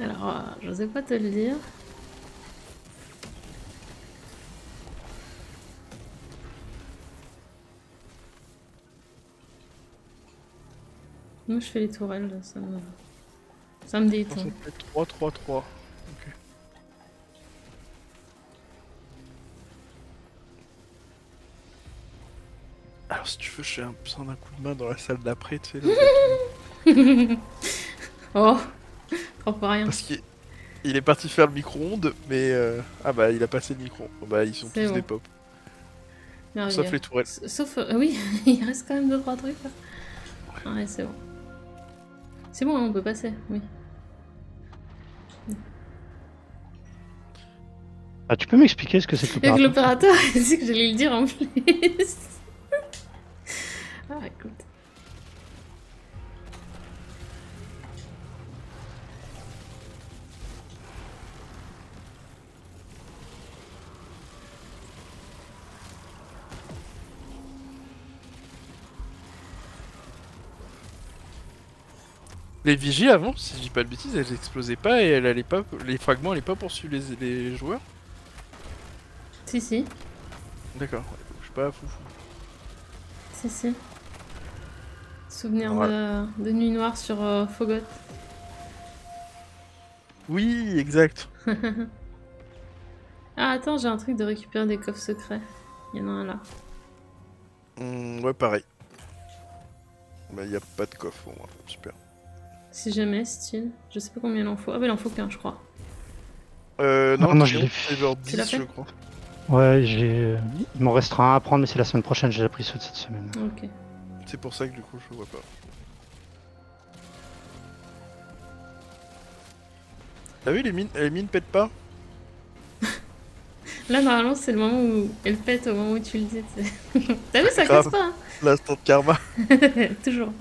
Alors, euh, je sais pas te le dire. Moi, je fais les tourelles, ça me, ça me détend. ça fait 3, 3, 3. Ok. Alors, si tu veux, je fais un d'un coup de main dans la salle d'après, tu sais. là, [LAUGHS] oh, trop pour rien. Parce qu'il il est parti faire le micro-ondes, mais. euh, Ah bah, il a passé le micro. Bah, ils sont tous bon. des pop. Sauf les tourelles. Sauf, euh, oui, [LAUGHS] il reste quand même deux trois trucs. là. Ah ouais, c'est bon. C'est bon, hein, on peut passer, oui. Ah, tu peux m'expliquer ce que c'est que Avec l'opérateur? l'opérateur, [LAUGHS] c'est que j'allais le dire en plus. [LAUGHS] ah, écoute. Les vigies avant, si je dis pas de bêtises, elles explosaient pas et elles allaient pas, les fragments allaient pas poursuivre les, les joueurs. Si, si. D'accord, ouais, je suis pas fou. Si, si. Souvenir Ouais. de, de Nuit Noire sur euh, Fogot. Oui, exact. [LAUGHS] ah, attends, j'ai un truc de récupérer des coffres secrets. Il y en a un là. Hmm, ouais, pareil. Bah, y a pas de coffre pour moi, super. Si jamais, style. Je sais pas combien il en faut. Ah, bah, il en faut qu'un, je crois. Euh, non, Non, non, je l'ai c'est genre Tu l'as 10, fait je crois. Ouais, j'ai. Il m'en restera un à prendre, mais c'est la semaine prochaine, j'ai déjà pris ceux de cette semaine. Ok. C'est pour ça que du coup, je vois pas. T'as vu, les mines, les mines pètent pas [LAUGHS] Là, normalement, c'est le moment où elle pète au moment où tu le dis. tu sais. [LAUGHS] T'as vu, ça casse pas. hein L'instant de karma. [LAUGHS] Toujours.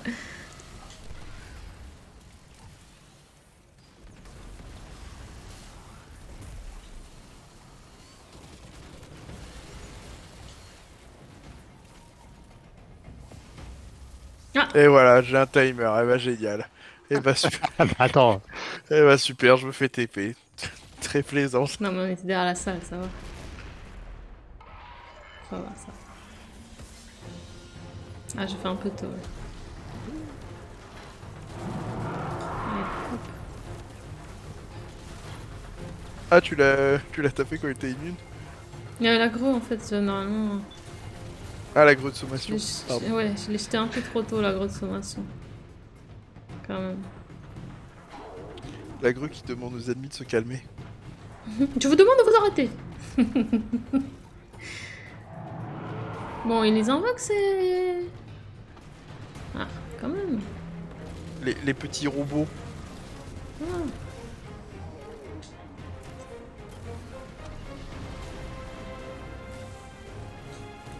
Et voilà, j'ai un timer, eh bah génial. Et bah super. Ah bah attends, Eh bah super, je me fais TP. Très plaisant. Non, mais on était derrière la salle, ça va. Ça va, ça. Ah, j'ai fait un peu tôt. ouais. Ah, tu l'as tu l'as tapé quand il était immune? Il y avait l'aggro en fait, normalement. Ah, la grotte sommation. ouais, je l'ai jeté un peu trop tôt, l'aggro de sommation. Quand même. La grue qui demande aux ennemis de se calmer. [LAUGHS] Je vous demande de vous arrêter [LAUGHS] Bon, il les invoque, c'est. Ah, quand même. Les, les petits robots. Ah.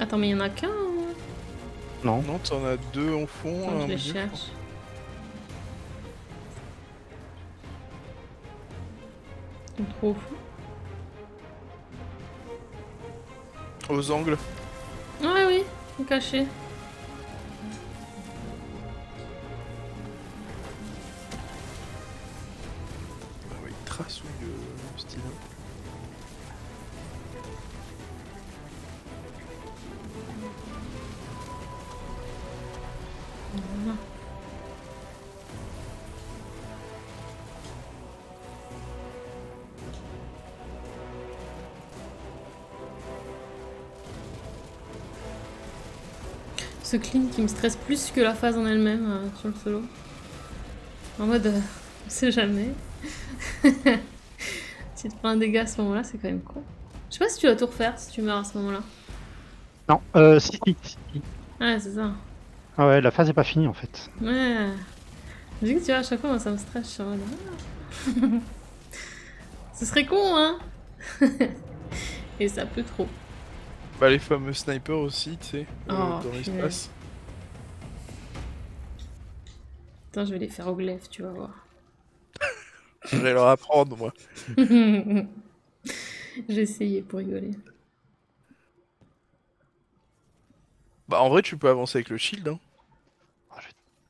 Attends, mais il y en a qu'un hein non. Non, t'en as deux en fond, Attends, un je les milieu, cherche. Fond. crois. Aux angles. Ouais, oui, cachés. Ah oui, trace, oui, le stylo. Ce clean qui me stresse plus que la phase en elle-même euh, sur le solo. En mode, euh, on sait jamais. [LAUGHS] si tu te prends un dégât à ce moment-là, c'est quand même con. Je sais pas si tu vas tout refaire si tu meurs à ce moment-là. Non, euh, si, si, si. Ouais, c'est ça. Ah ouais, la phase est pas finie en fait. Ouais. Vu que tu vois, à chaque fois, moi, ça me stresse. Je suis en mode, ah. [LAUGHS] Ce serait con, hein [LAUGHS] Et ça peut trop. Bah, les fameux snipers aussi, tu sais, euh, Oh, dans l'espace. Attends, je vais les faire au glaive, tu vas voir. Je vais leur apprendre, moi. [LAUGHS] J'ai essayé pour rigoler. Bah, en vrai, tu peux avancer avec le shield, hein.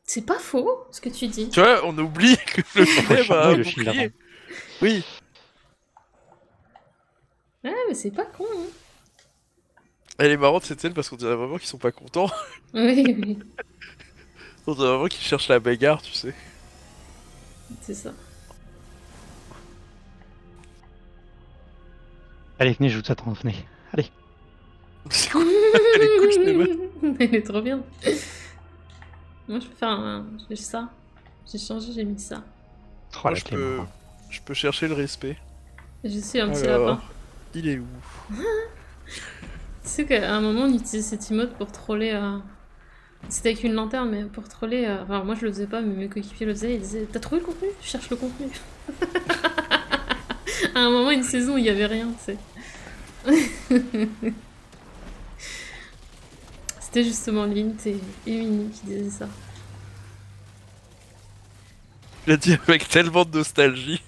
C'est pas faux, ce que tu dis. Tu vois, on oublie que le shield un le shield. Oui, Ouais, mais c'est pas con, hein. Elle est marrante cette scène parce qu'on dirait vraiment qu'ils sont pas contents. [LAUGHS] Oui, oui, On dirait vraiment qu'ils cherchent la bagarre, tu sais. c'est ça. Allez, venez, je vous attends, venez. Allez. [LAUGHS] C'est quoi [LAUGHS] Elle est cool, cette meuf. Elle est trop bien. Moi, je peux faire un... J'ai ça. J'ai changé, j'ai mis ça. Oh, Moi, je peux... je peux chercher le respect. Je suis un petit Alors, lapin. Il est où Tu sais qu'à un moment, on utilisait cet emote pour troller euh, C'était avec une lanterne, mais pour troller. euh, Enfin, moi je le faisais pas, mais mes coéquipiers le faisaient. Ils disaient T'as trouvé le contenu? Je cherche le contenu. [LAUGHS] à un moment, une saison, il y avait rien, tu sais. [LAUGHS] C'était justement Lint et, et qui disaient ça. Je l'ai dit avec tellement de nostalgie.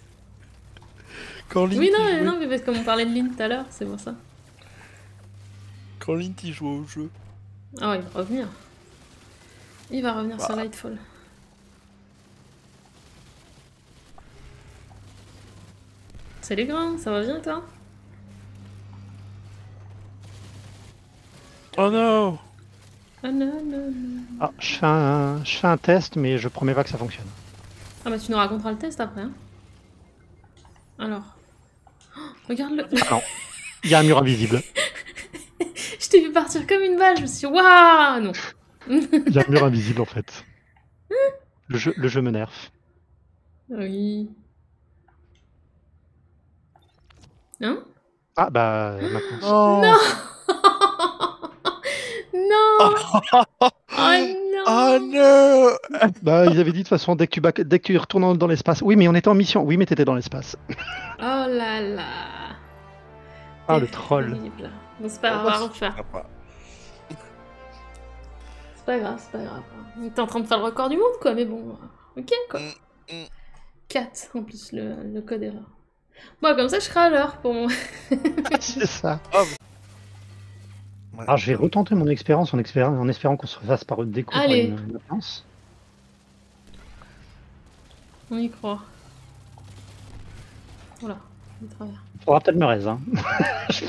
Quand Link, Oui, non, mais, non, mais parce que comme on parlait de Lint tout à l'heure, c'est pour ça. Quand Link il jouait au jeu. Ah ouais, il va revenir. Il va revenir sur. Lightfall. Salut grand, ça va bien toi? Oh non Ah non, non, non. Ah, je fais, un, je fais un test, mais je promets pas que ça fonctionne. Ah bah tu nous raconteras le test après. Hein. Alors. Oh, Regarde-le. Ah non, il y a un mur invisible. [LAUGHS] t'ai vu partir comme une balle, je me suis dit waouh Non. [LAUGHS] Il y a un mur invisible en fait. [LAUGHS] Le jeu, le jeu me nerve. oui. Hein Ah bah maintenant. Oh Non [LAUGHS] Non Oh non Oh non Bah ils avaient dit de toute façon dès que tu, bac- dès que tu retournes dans- dans l'espace. Oui mais on était en mission. Oui mais t'étais dans l'espace. Oh là là Ah le troll. Terrible. Bon, c'est pas grave, on. C'est pas grave, c'est pas grave. T'es en train de faire le record du monde, quoi, mais bon. Ok, quoi. Mm, mm. 4 en plus, le, le code erreur. Moi, comme ça, je serai à l'heure pour mon. [LAUGHS] C'est ça. Ouais. Alors je vais retenter mon expérience en, espérant, en espérant qu'on se fasse par déco par Allez. une, une. On y croit. Voilà, de travers. Faudra peut-être me raise. Hein. [LAUGHS] je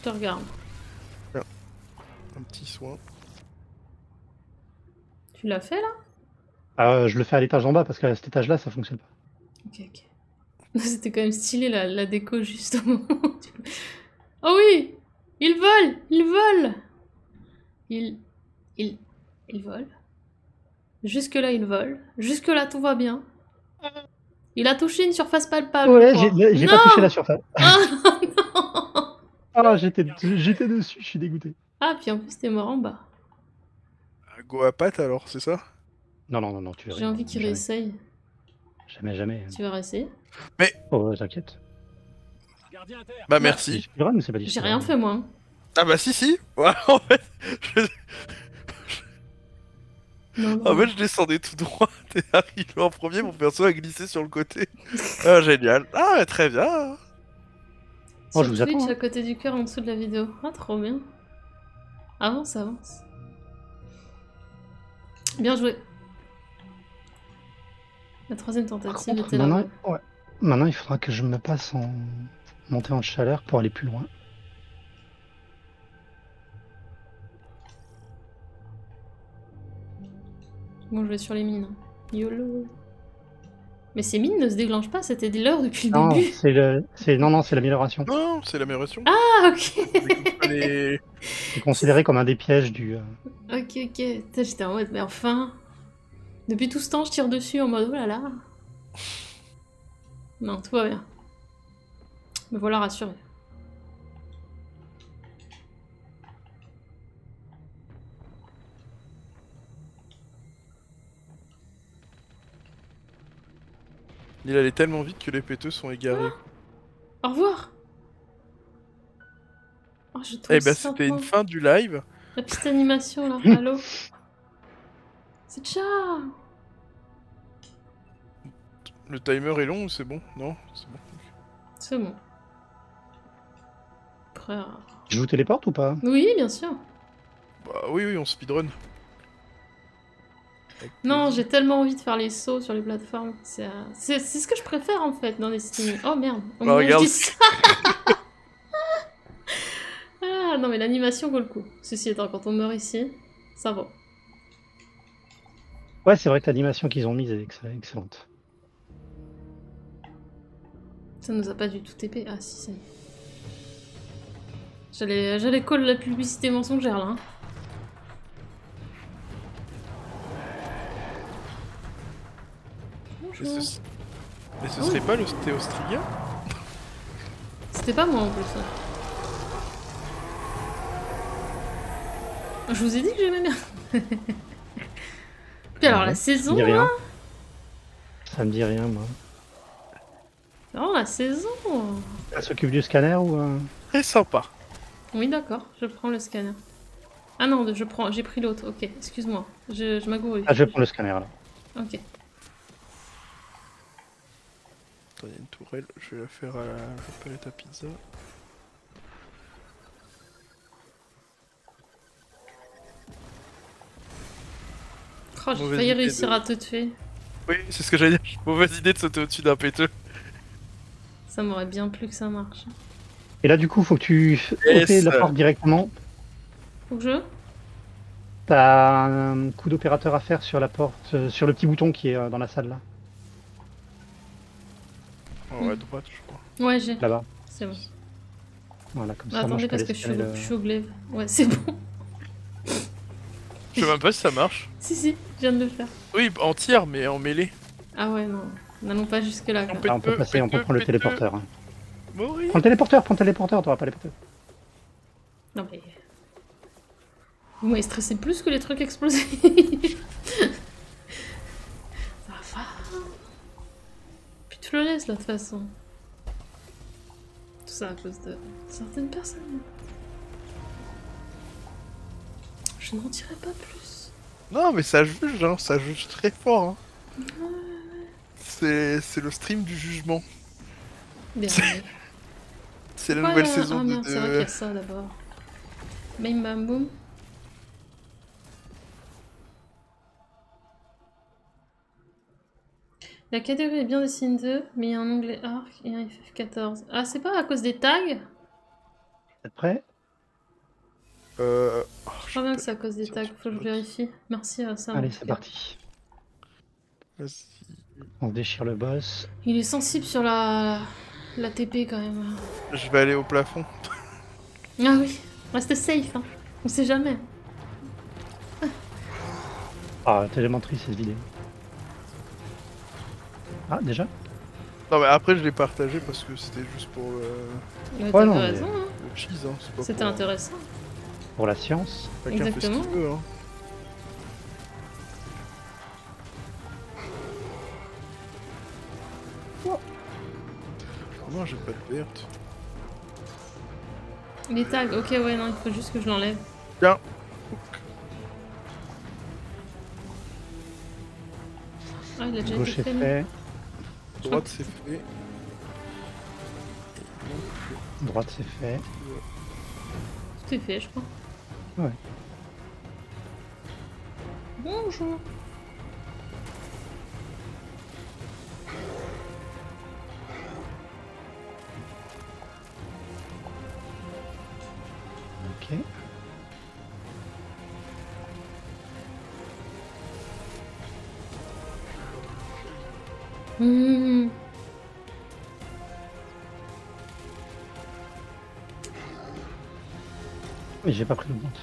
Je te regarde. Un petit soin. Tu l'as fait là? Euh, je le fais à l'étage en bas parce qu'à cet étage-là ça fonctionne pas. Ok, ok. [LAUGHS] C'était quand même stylé la, la déco juste au moment où [LAUGHS] tu- Oh oui Il vole Il vole Il... Il... Il vole. Jusque là il vole. Jusque là tout va bien. Il a touché une surface palpable. Ouais, je j'ai pas touché la surface. Ah [LAUGHS] Ah j'étais j'étais dessus, je suis dégoûté. Ah puis en plus t'es mort en bas. Go à patte alors, c'est ça? Non non non non tu J'ai envie qu'il jamais, réessaye. Jamais jamais. Tu vas réessayer? Oh ouais, t'inquiète. Bah merci. J'ai rien fait moi. hein. Ah bah si si [LAUGHS] Ouais, en fait, je... Non, non. en fait, je descendais tout droit, [LAUGHS] t'es arrivé en premier, mon perso a glissé sur le côté. Ah génial. Ah ouais, très bien. Oh, je vous Twitch, attends, à côté du cœur en dessous de la vidéo. Ah, trop bien. Avance, avance. Bien joué. La troisième tentative contre, était là. maintenant, ouais. maintenant il faudra que je me passe en montée en chaleur pour aller plus loin. Bon, je vais sur les mines. YOLO. Mais ces mines ne se déclenchent pas, c'était des leurs depuis le Non, début. c'est le, c'est non non c'est l'amélioration. Non, c'est l'amélioration. Ah, ok. Les- [LAUGHS] C'est considéré comme un des pièges du. euh, ok, ok. J'étais en mode, mais enfin. Depuis tout ce temps, je tire dessus en mode, oh là là. [LAUGHS] Non, tout va bien. Me voilà rassuré. Il allait tellement vite que les péteux sont égarés. Au revoir. Oh, je Eh ben ça c'était une fin du live. La petite animation là, allô C'est chat Le timer est long ou c'est bon Non, c'est bon. C'est bon. Après, euh, Je vous téléporte ou pas? Oui, bien sûr. Bah oui, oui, on speedrun. Non, j'ai tellement envie de faire les sauts sur les plateformes. C'est euh, c'est- c'est ce que je préfère en fait dans Destiny. Oh merde. Bah, regarde. dis [LAUGHS] ça. ah non mais l'animation vaut le coup. Ceci étant, quand on meurt ici, ça vaut. Ouais, c'est vrai que l'animation qu'ils ont mise est ex- excellente. Ça nous a pas du tout TP. Ah si, ça y est. J'allais, j'allais call la publicité mensongère là. hein. Mais ce, mais ce serait pas le Stéostriga C'était pas moi en plus. Je vous ai dit que j'aimais bien. [LAUGHS] Puis alors la saison, Ça me dit là rien. Ça me dit rien, moi. Non, la saison Elle s'occupe du scanner ou. euh, Très sympa. Oui, d'accord, je prends le scanner. Ah non, je prends, j'ai pris l'autre, ok, excuse-moi, je, je m'agouille. Ah, je vais prendre le scanner là. Ok. Attends, il y a une tourelle, je vais la faire à la palette à pizza. Oh, j'ai failli réussir de- à te tuer. Oui, c'est ce que j'allais dire. Mauvaise idée de sauter au-dessus d'un péteux. Ça m'aurait bien plu que ça marche. Et là, du coup, faut que tu Yes. la porte directement. Faut que je T'as un coup d'opérateur à faire sur la porte, euh, sur le petit bouton qui est euh, dans la salle là. Haut à droite, je crois. Ouais, j'ai. Là-bas. C'est bon. Voilà, comme ça, moi, Attendez, je parce que je suis, le- je suis au glaive. Ouais, c'est bon. Je sais même pas si ça marche. Si, si, je viens de le faire. Oui, en tir, mais en mêlée. Ah ouais, non. N'allons pas jusque-là. Ah, on peut passer, on peut prendre le téléporteur. hein. Prends le téléporteur, prends le téléporteur, t'auras pas les péteux. Non mais... Vous m'avez stressé plus que les trucs explosés. Ça va. Là de toute façon. Tout ça à cause de certaines personnes. Je n'en dirai pas plus. Non, mais ça juge, hein, ça juge très fort. Hein. C'est c'est le stream du jugement. Bien. C'est [LAUGHS] la nouvelle ah, saison ah, de. merde, c'est vrai qu'il y a ça d'abord. Bim bam boum. La catégorie est bien dessinée, mais il y a un onglet arc et un FF14. Ah, c'est pas à cause des tags? Vous êtes prêts Euh... Je crois bien que c'est à cause des tags, faut que je vérifie. Merci à ça. Allez, c'est parti. On déchire le boss. Il est sensible sur la, la TP quand même. Je vais aller au plafond. [LAUGHS] Ah oui, reste safe, hein. on sait jamais. Ah, télémentrie, c'est vidé. Ah, déjà Non, mais après, je l'ai partagé parce que c'était juste pour le. Ouais, Ouais, t'avais non, mais- raison, hein. le cheese. Hein, C'était pour- intéressant. Pour la science. Chacun fait ce Exactement. veut. Hein. Non, j'ai pas de verte. Les tags, ok, ouais, non, il faut juste que je l'enlève. Tiens. Ah, il a déjà Gauche été est fait. Droite, c'est fait. Droite, c'est fait. Tout est fait, je crois. Ouais. Bonjour. Ok. Hmm. Mais j'ai pas pris le compte.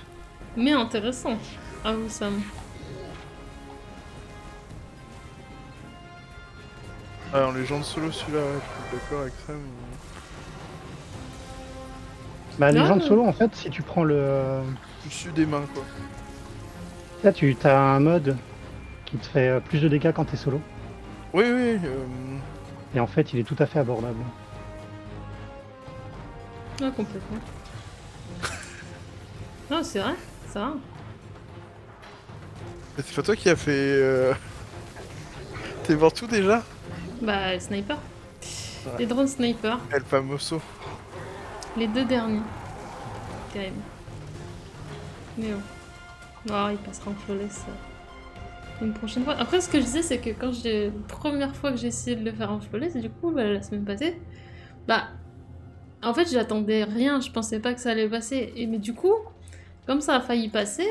Mais intéressant. Ah vous Sam. Alors, les gens de solo, celui-là, ouais, je suis d'accord avec ça. Mais... Bah, les Ah. gens de solo, en fait, si tu prends le. Dessus des mains, quoi. Là, tu as un mode qui te fait euh, plus de dégâts quand t'es solo. Oui, oui. euh, Et en fait, il est tout à fait abordable. Ah, complètement. Non, c'est vrai, ça va. mais C'est pas toi qui a fait. Euh... [LAUGHS] T'es mort tout déjà? Bah, le sniper. Ouais. Les drones sniper, El Famoso. les deux derniers. Terrible. Mais bon. Oh, il passera en flawless une prochaine fois. Après, ce que je disais, c'est que quand j'ai. Première fois que j'ai essayé de le faire en flawless, du coup, bah, la semaine passée, bah. En fait, j'attendais rien, je pensais pas que ça allait passer. Et mais du coup, comme ça a failli passer,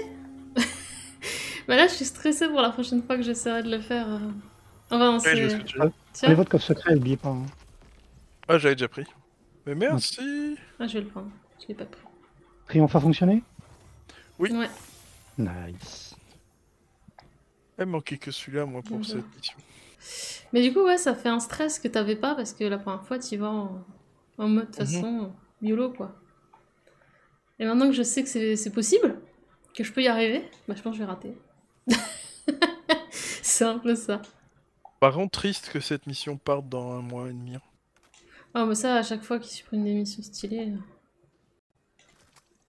[LAUGHS] bah là, je suis stressée pour la prochaine fois que j'essaierai de le faire. euh. Enfin, vois ce que tu. Tiens. Prenez votre coffre secret, n'oubliez pas. hein. Ah, j'avais déjà pris. Mais merci. Ah, je vais le prendre. Je l'ai pas pris. Triomphe a fonctionné? Oui. Ouais. Nice. Il manquait que celui-là, moi, pour cette mission. Mais du coup, ouais, ça fait un stress que t'avais pas parce que la première fois, tu vas en En mode, de toute Mhm. façon, YOLO, quoi. Et maintenant que je sais que c'est possible, que je peux y arriver, bah je pense que je vais rater. c'est un peu ça. Par contre, triste que cette mission parte dans un mois et demi. hein. Ah, mais ça, à chaque fois qu'ils suppriment des missions stylées. euh,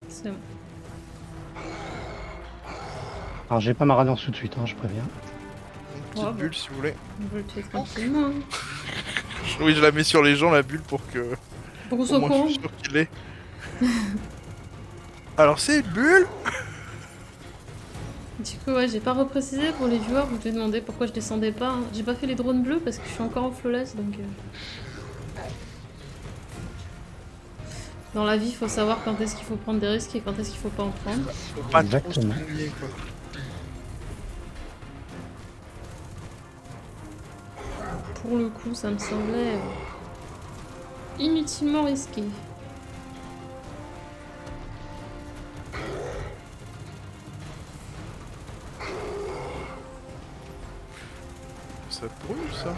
C'est bon. Alors j'ai pas ma radiance tout de suite, hein, je préviens. Une petite bah. bulle si vous voulez. On peut le tuer tranquillement. hein. [LAUGHS] Oui, je la mets sur les gens, la bulle, pour que. Pour qu'on au soit au moins, courant. je suis sûr qu'il est. [LAUGHS] Alors, c'est une bulle Du coup, ouais, j'ai pas reprécisé pour les viewers, vous devez demander pourquoi je descendais pas. hein. J'ai pas fait les drones bleus parce que je suis encore en flawless, donc... euh. Dans la vie, il faut savoir quand est-ce qu'il faut prendre des risques et quand est-ce qu'il faut pas en prendre. Faut pas Exactement. quoi. Pour le coup, ça me semblait euh, inutilement risqué. Ça brûle, ça.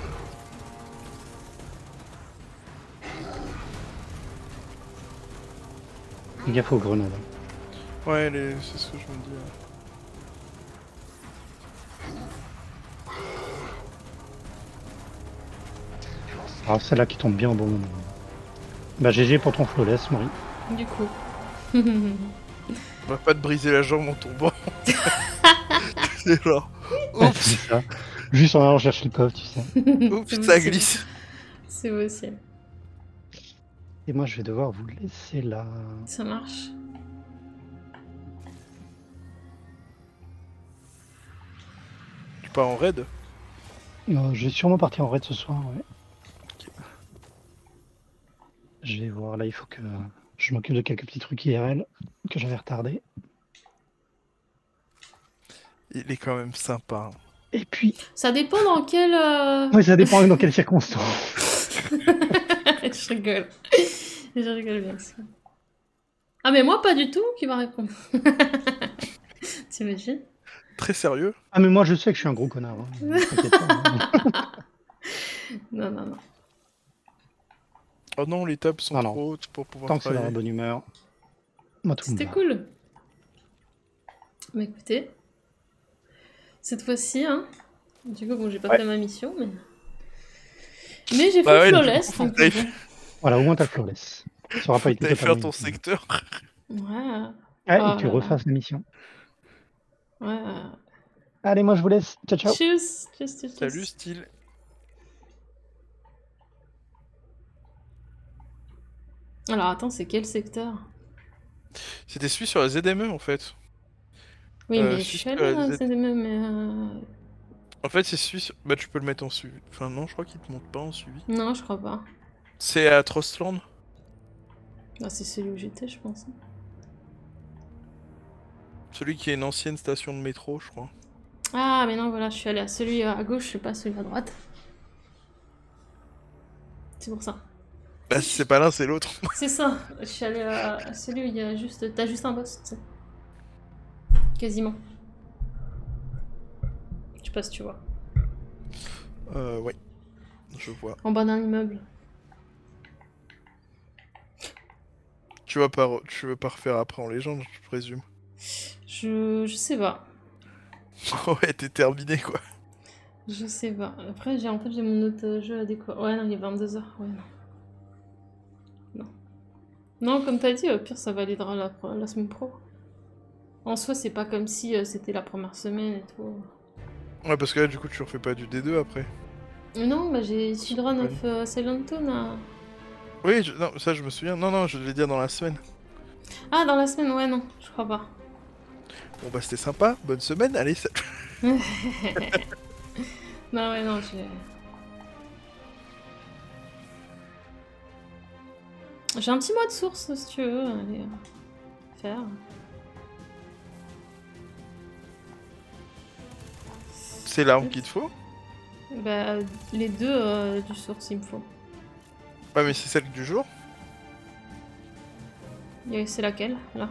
Fais gaffe aux grenades. Ouais, les- c'est ce que je me dis. ouais. Alors celle-là qui tombe bien au bon moment. Bah GG pour ton flawless, Maury. Du coup. On va pas te briser la jambe en tombant. [LAUGHS] [LAUGHS] [LAUGHS] c'est genre. Oups. Juste en allant chercher le coffre, tu sais. [LAUGHS] oups, ça glisse. C'est possible. Et moi je vais devoir vous laisser là. Ça marche. Tu pars en raid? Euh, je vais sûrement partir en raid ce soir, ouais. Je vais voir, là il faut que je m'occupe de quelques petits trucs IRL que j'avais retardés. Il est quand même sympa. hein. Et puis, Ça dépend dans quel... euh, oui, ça dépend dans quelles circonstances. [LAUGHS] je rigole. Je rigole bien sûr. Ah mais moi pas du tout qui va répondre. [LAUGHS] T'imagines? Très sérieux? Ah mais moi je sais que je suis un gros connard. hein. Pas, hein. [LAUGHS] Non, non, non. Oh non, les tables sont Ah non. trop hautes pour pouvoir Tant que c'est dans la bonne humeur. Moi tout me C'était cool. Mais écoutez, cette fois-ci, hein, du coup, bon, j'ai pas Ouais. fait ma mission, mais... Mais j'ai Bah fait ouais, flawless, coup, donc... Voilà, au moins t'as flawless. Ça aura pas été totalement ton secteur. Ouais, Ouais, Oh et que tu refasses la mission. ouais. Allez, moi je vous laisse. Ciao ciao. Tchuss, tchuss, tchuss, tchuss. Salut, style. Alors attends, c'est quel secteur? C'était celui sur la ZME en fait. Oui, Euh, mais je Z- CDM, mais... euh, En fait, c'est celui. sur- Bah, tu peux le mettre en suivi. Enfin, non, je crois qu'il te monte pas en suivi. Non, je crois pas. C'est à Trostland. Ah, c'est celui où j'étais, je pense. Celui qui est une ancienne station de métro, je crois. Ah, mais non, voilà, je suis allée à celui à gauche, je sais pas celui à droite. C'est pour ça. Bah, si c'est pas l'un, c'est l'autre. C'est ça, je suis allée à à celui où il y a juste... T'as juste un boss, tu sais. Quasiment. Je sais pas si tu vois. euh, ouais. Je vois. En bas d'un immeuble. Tu vas pas, tu veux pas refaire après en légende, je présume. Je... je sais pas. [LAUGHS] ouais, t'es terminé quoi. Je sais pas. Après, j'ai en fait, j'ai mon autre jeu à découvrir. Ouais, non, il est 22h. Ouais, non. Non. Non, comme t'as dit, au pire, ça validera la, la semaine pro. En soi, c'est pas comme si euh, c'était la première semaine et tout. Ouais, parce que là, du coup, tu refais pas du D2 après. Non, bah j'ai Children of euh, Silent Town à... Oui, je- non, ça je me souviens. Non, non, je devais dire dans la semaine. Ah, dans la semaine, ouais, non, je crois pas. Bon, bah, c'était sympa. Bonne semaine. Allez, ça... [LAUGHS] [LAUGHS] non, ouais, non, j'ai... J'ai un petit mot de source, si tu veux, aller euh, faire. C'est l'arme qu'il te faut. Bah, les deux euh, du source, il me faut. Ouais, mais c'est celle du jour. C'est laquelle, là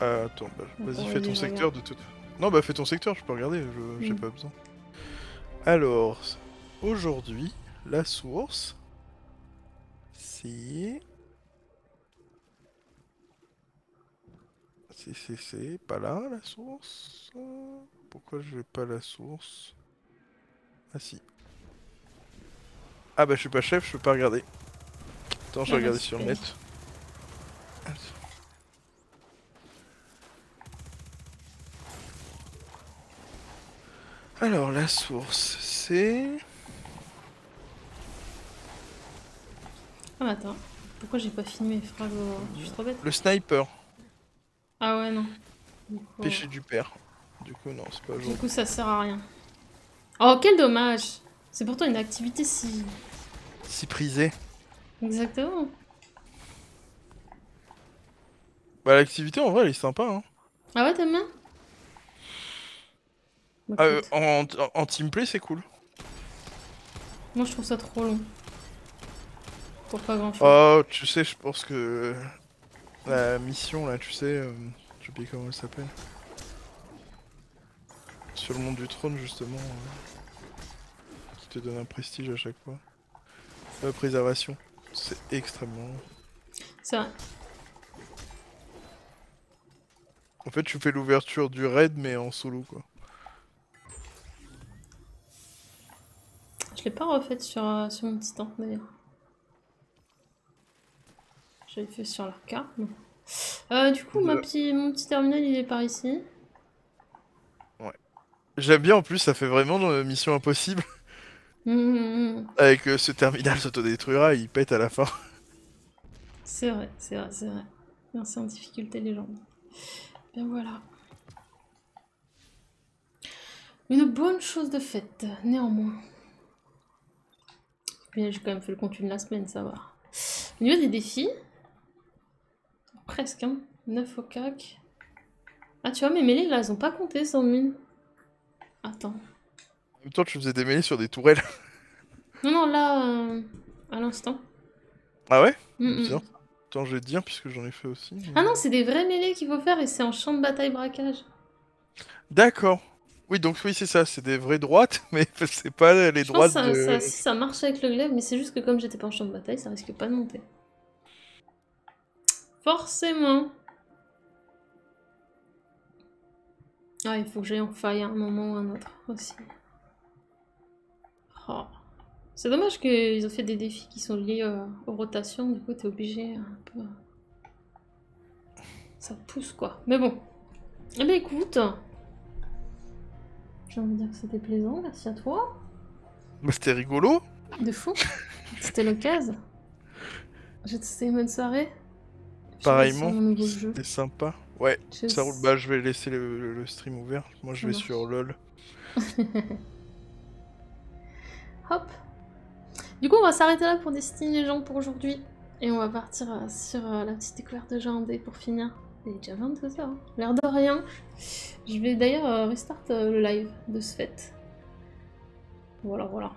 Euh, attends, bah, vas-y, fais ton secteur de toute. Non, bah, fais ton secteur, je peux regarder, je- j'ai Mm. pas besoin. Alors, aujourd'hui, la source, essayer. C'est, c'est, c'est pas là la source. Pourquoi je vais pas la source? Ah si. Ah bah je suis pas chef, je peux pas regarder. Attends, je vais Ah, regarder sur super. net. Alors la source c'est... Ah, attends. Pourquoi j'ai pas frags au- Je suis trop bête. Le sniper, Ah ouais, non. Du coup, péché du père. Du coup non, c'est pas Du coup, ça sert à rien. Oh, quel dommage C'est pourtant une activité si... Si prisé. Exactement. Bah l'activité en vrai elle est sympa hein. Ah ouais, t'aimes bien? Bah, Ah, euh, en, en teamplay c'est cool. Moi, je trouve ça trop long. Pour pas grand chose. Oh, tu sais, je pense que la mission là, tu sais, euh, j'ai oublié comment elle s'appelle. Sur le monde du trône justement, euh, qui te donne un prestige à chaque fois. La préservation, c'est extrêmement. C'est vrai. En fait, tu fais l'ouverture du raid mais en solo quoi. Je l'ai pas refaite sur, euh, sur mon titan d'ailleurs. J'avais fait sur l'arca. non. Euh, du coup, ma petit, mon petit terminal il est par ici. J'aime bien en plus, ça fait vraiment euh, mission impossible. Hum, hum, hum. Avec euh, ce terminal s'autodétruira, il pète à la fin. [LAUGHS] C'est vrai, c'est vrai, c'est vrai. Merci en difficulté légende. Bien voilà. Une bonne chose de faite, néanmoins. J'ai quand même fait le contenu de la semaine, ça va. Au niveau des défis, presque, hein. 9 au cac. Ah, tu vois, mes mêlées là, elles ont pas compté sans mine. Attends. En même temps, tu faisais des mêlées sur des tourelles. [LAUGHS] Non, non, là, euh, à l'instant. ah ouais? Mm, mm. Attends, je vais te dire puisque j'en ai fait aussi. mais- Ah non, c'est des vrais mêlées qu'il faut faire et c'est en champ de bataille braquage. D'accord. Oui, donc oui, c'est ça, c'est des vraies droites, [LAUGHS] mais c'est pas les Je pense droites que ça, de... ça marche avec le glaive, mais c'est juste que comme j'étais pas en champ de bataille, ça risque pas de monter. Forcément. Ah, il faut que j'aille en faille à un moment ou un autre aussi. Oh. C'est dommage qu'ils ont fait des défis qui sont liés euh, aux rotations, du coup t'es obligé un peu... Ça pousse quoi. Mais bon. Eh ben écoute. J'ai envie de dire que c'était plaisant, merci à toi. C'était rigolo. De fou. [LAUGHS] C'était l'occasion. Je te souhaite une bonne soirée. Pareillement, c'était sympa. Ouais, Je ça roule. Bah, je vais laisser le, le- le stream ouvert. Moi, je vais marche. sur LoL. [LAUGHS] Hop. Du coup, on va s'arrêter là pour Destiny les gens pour aujourd'hui. Et on va partir euh, sur euh, la petite découverte de Jardé pour finir. Il est déjà 22h, hein. l'air de rien. Je vais d'ailleurs euh, restart le live de ce fait. Voilà, voilà.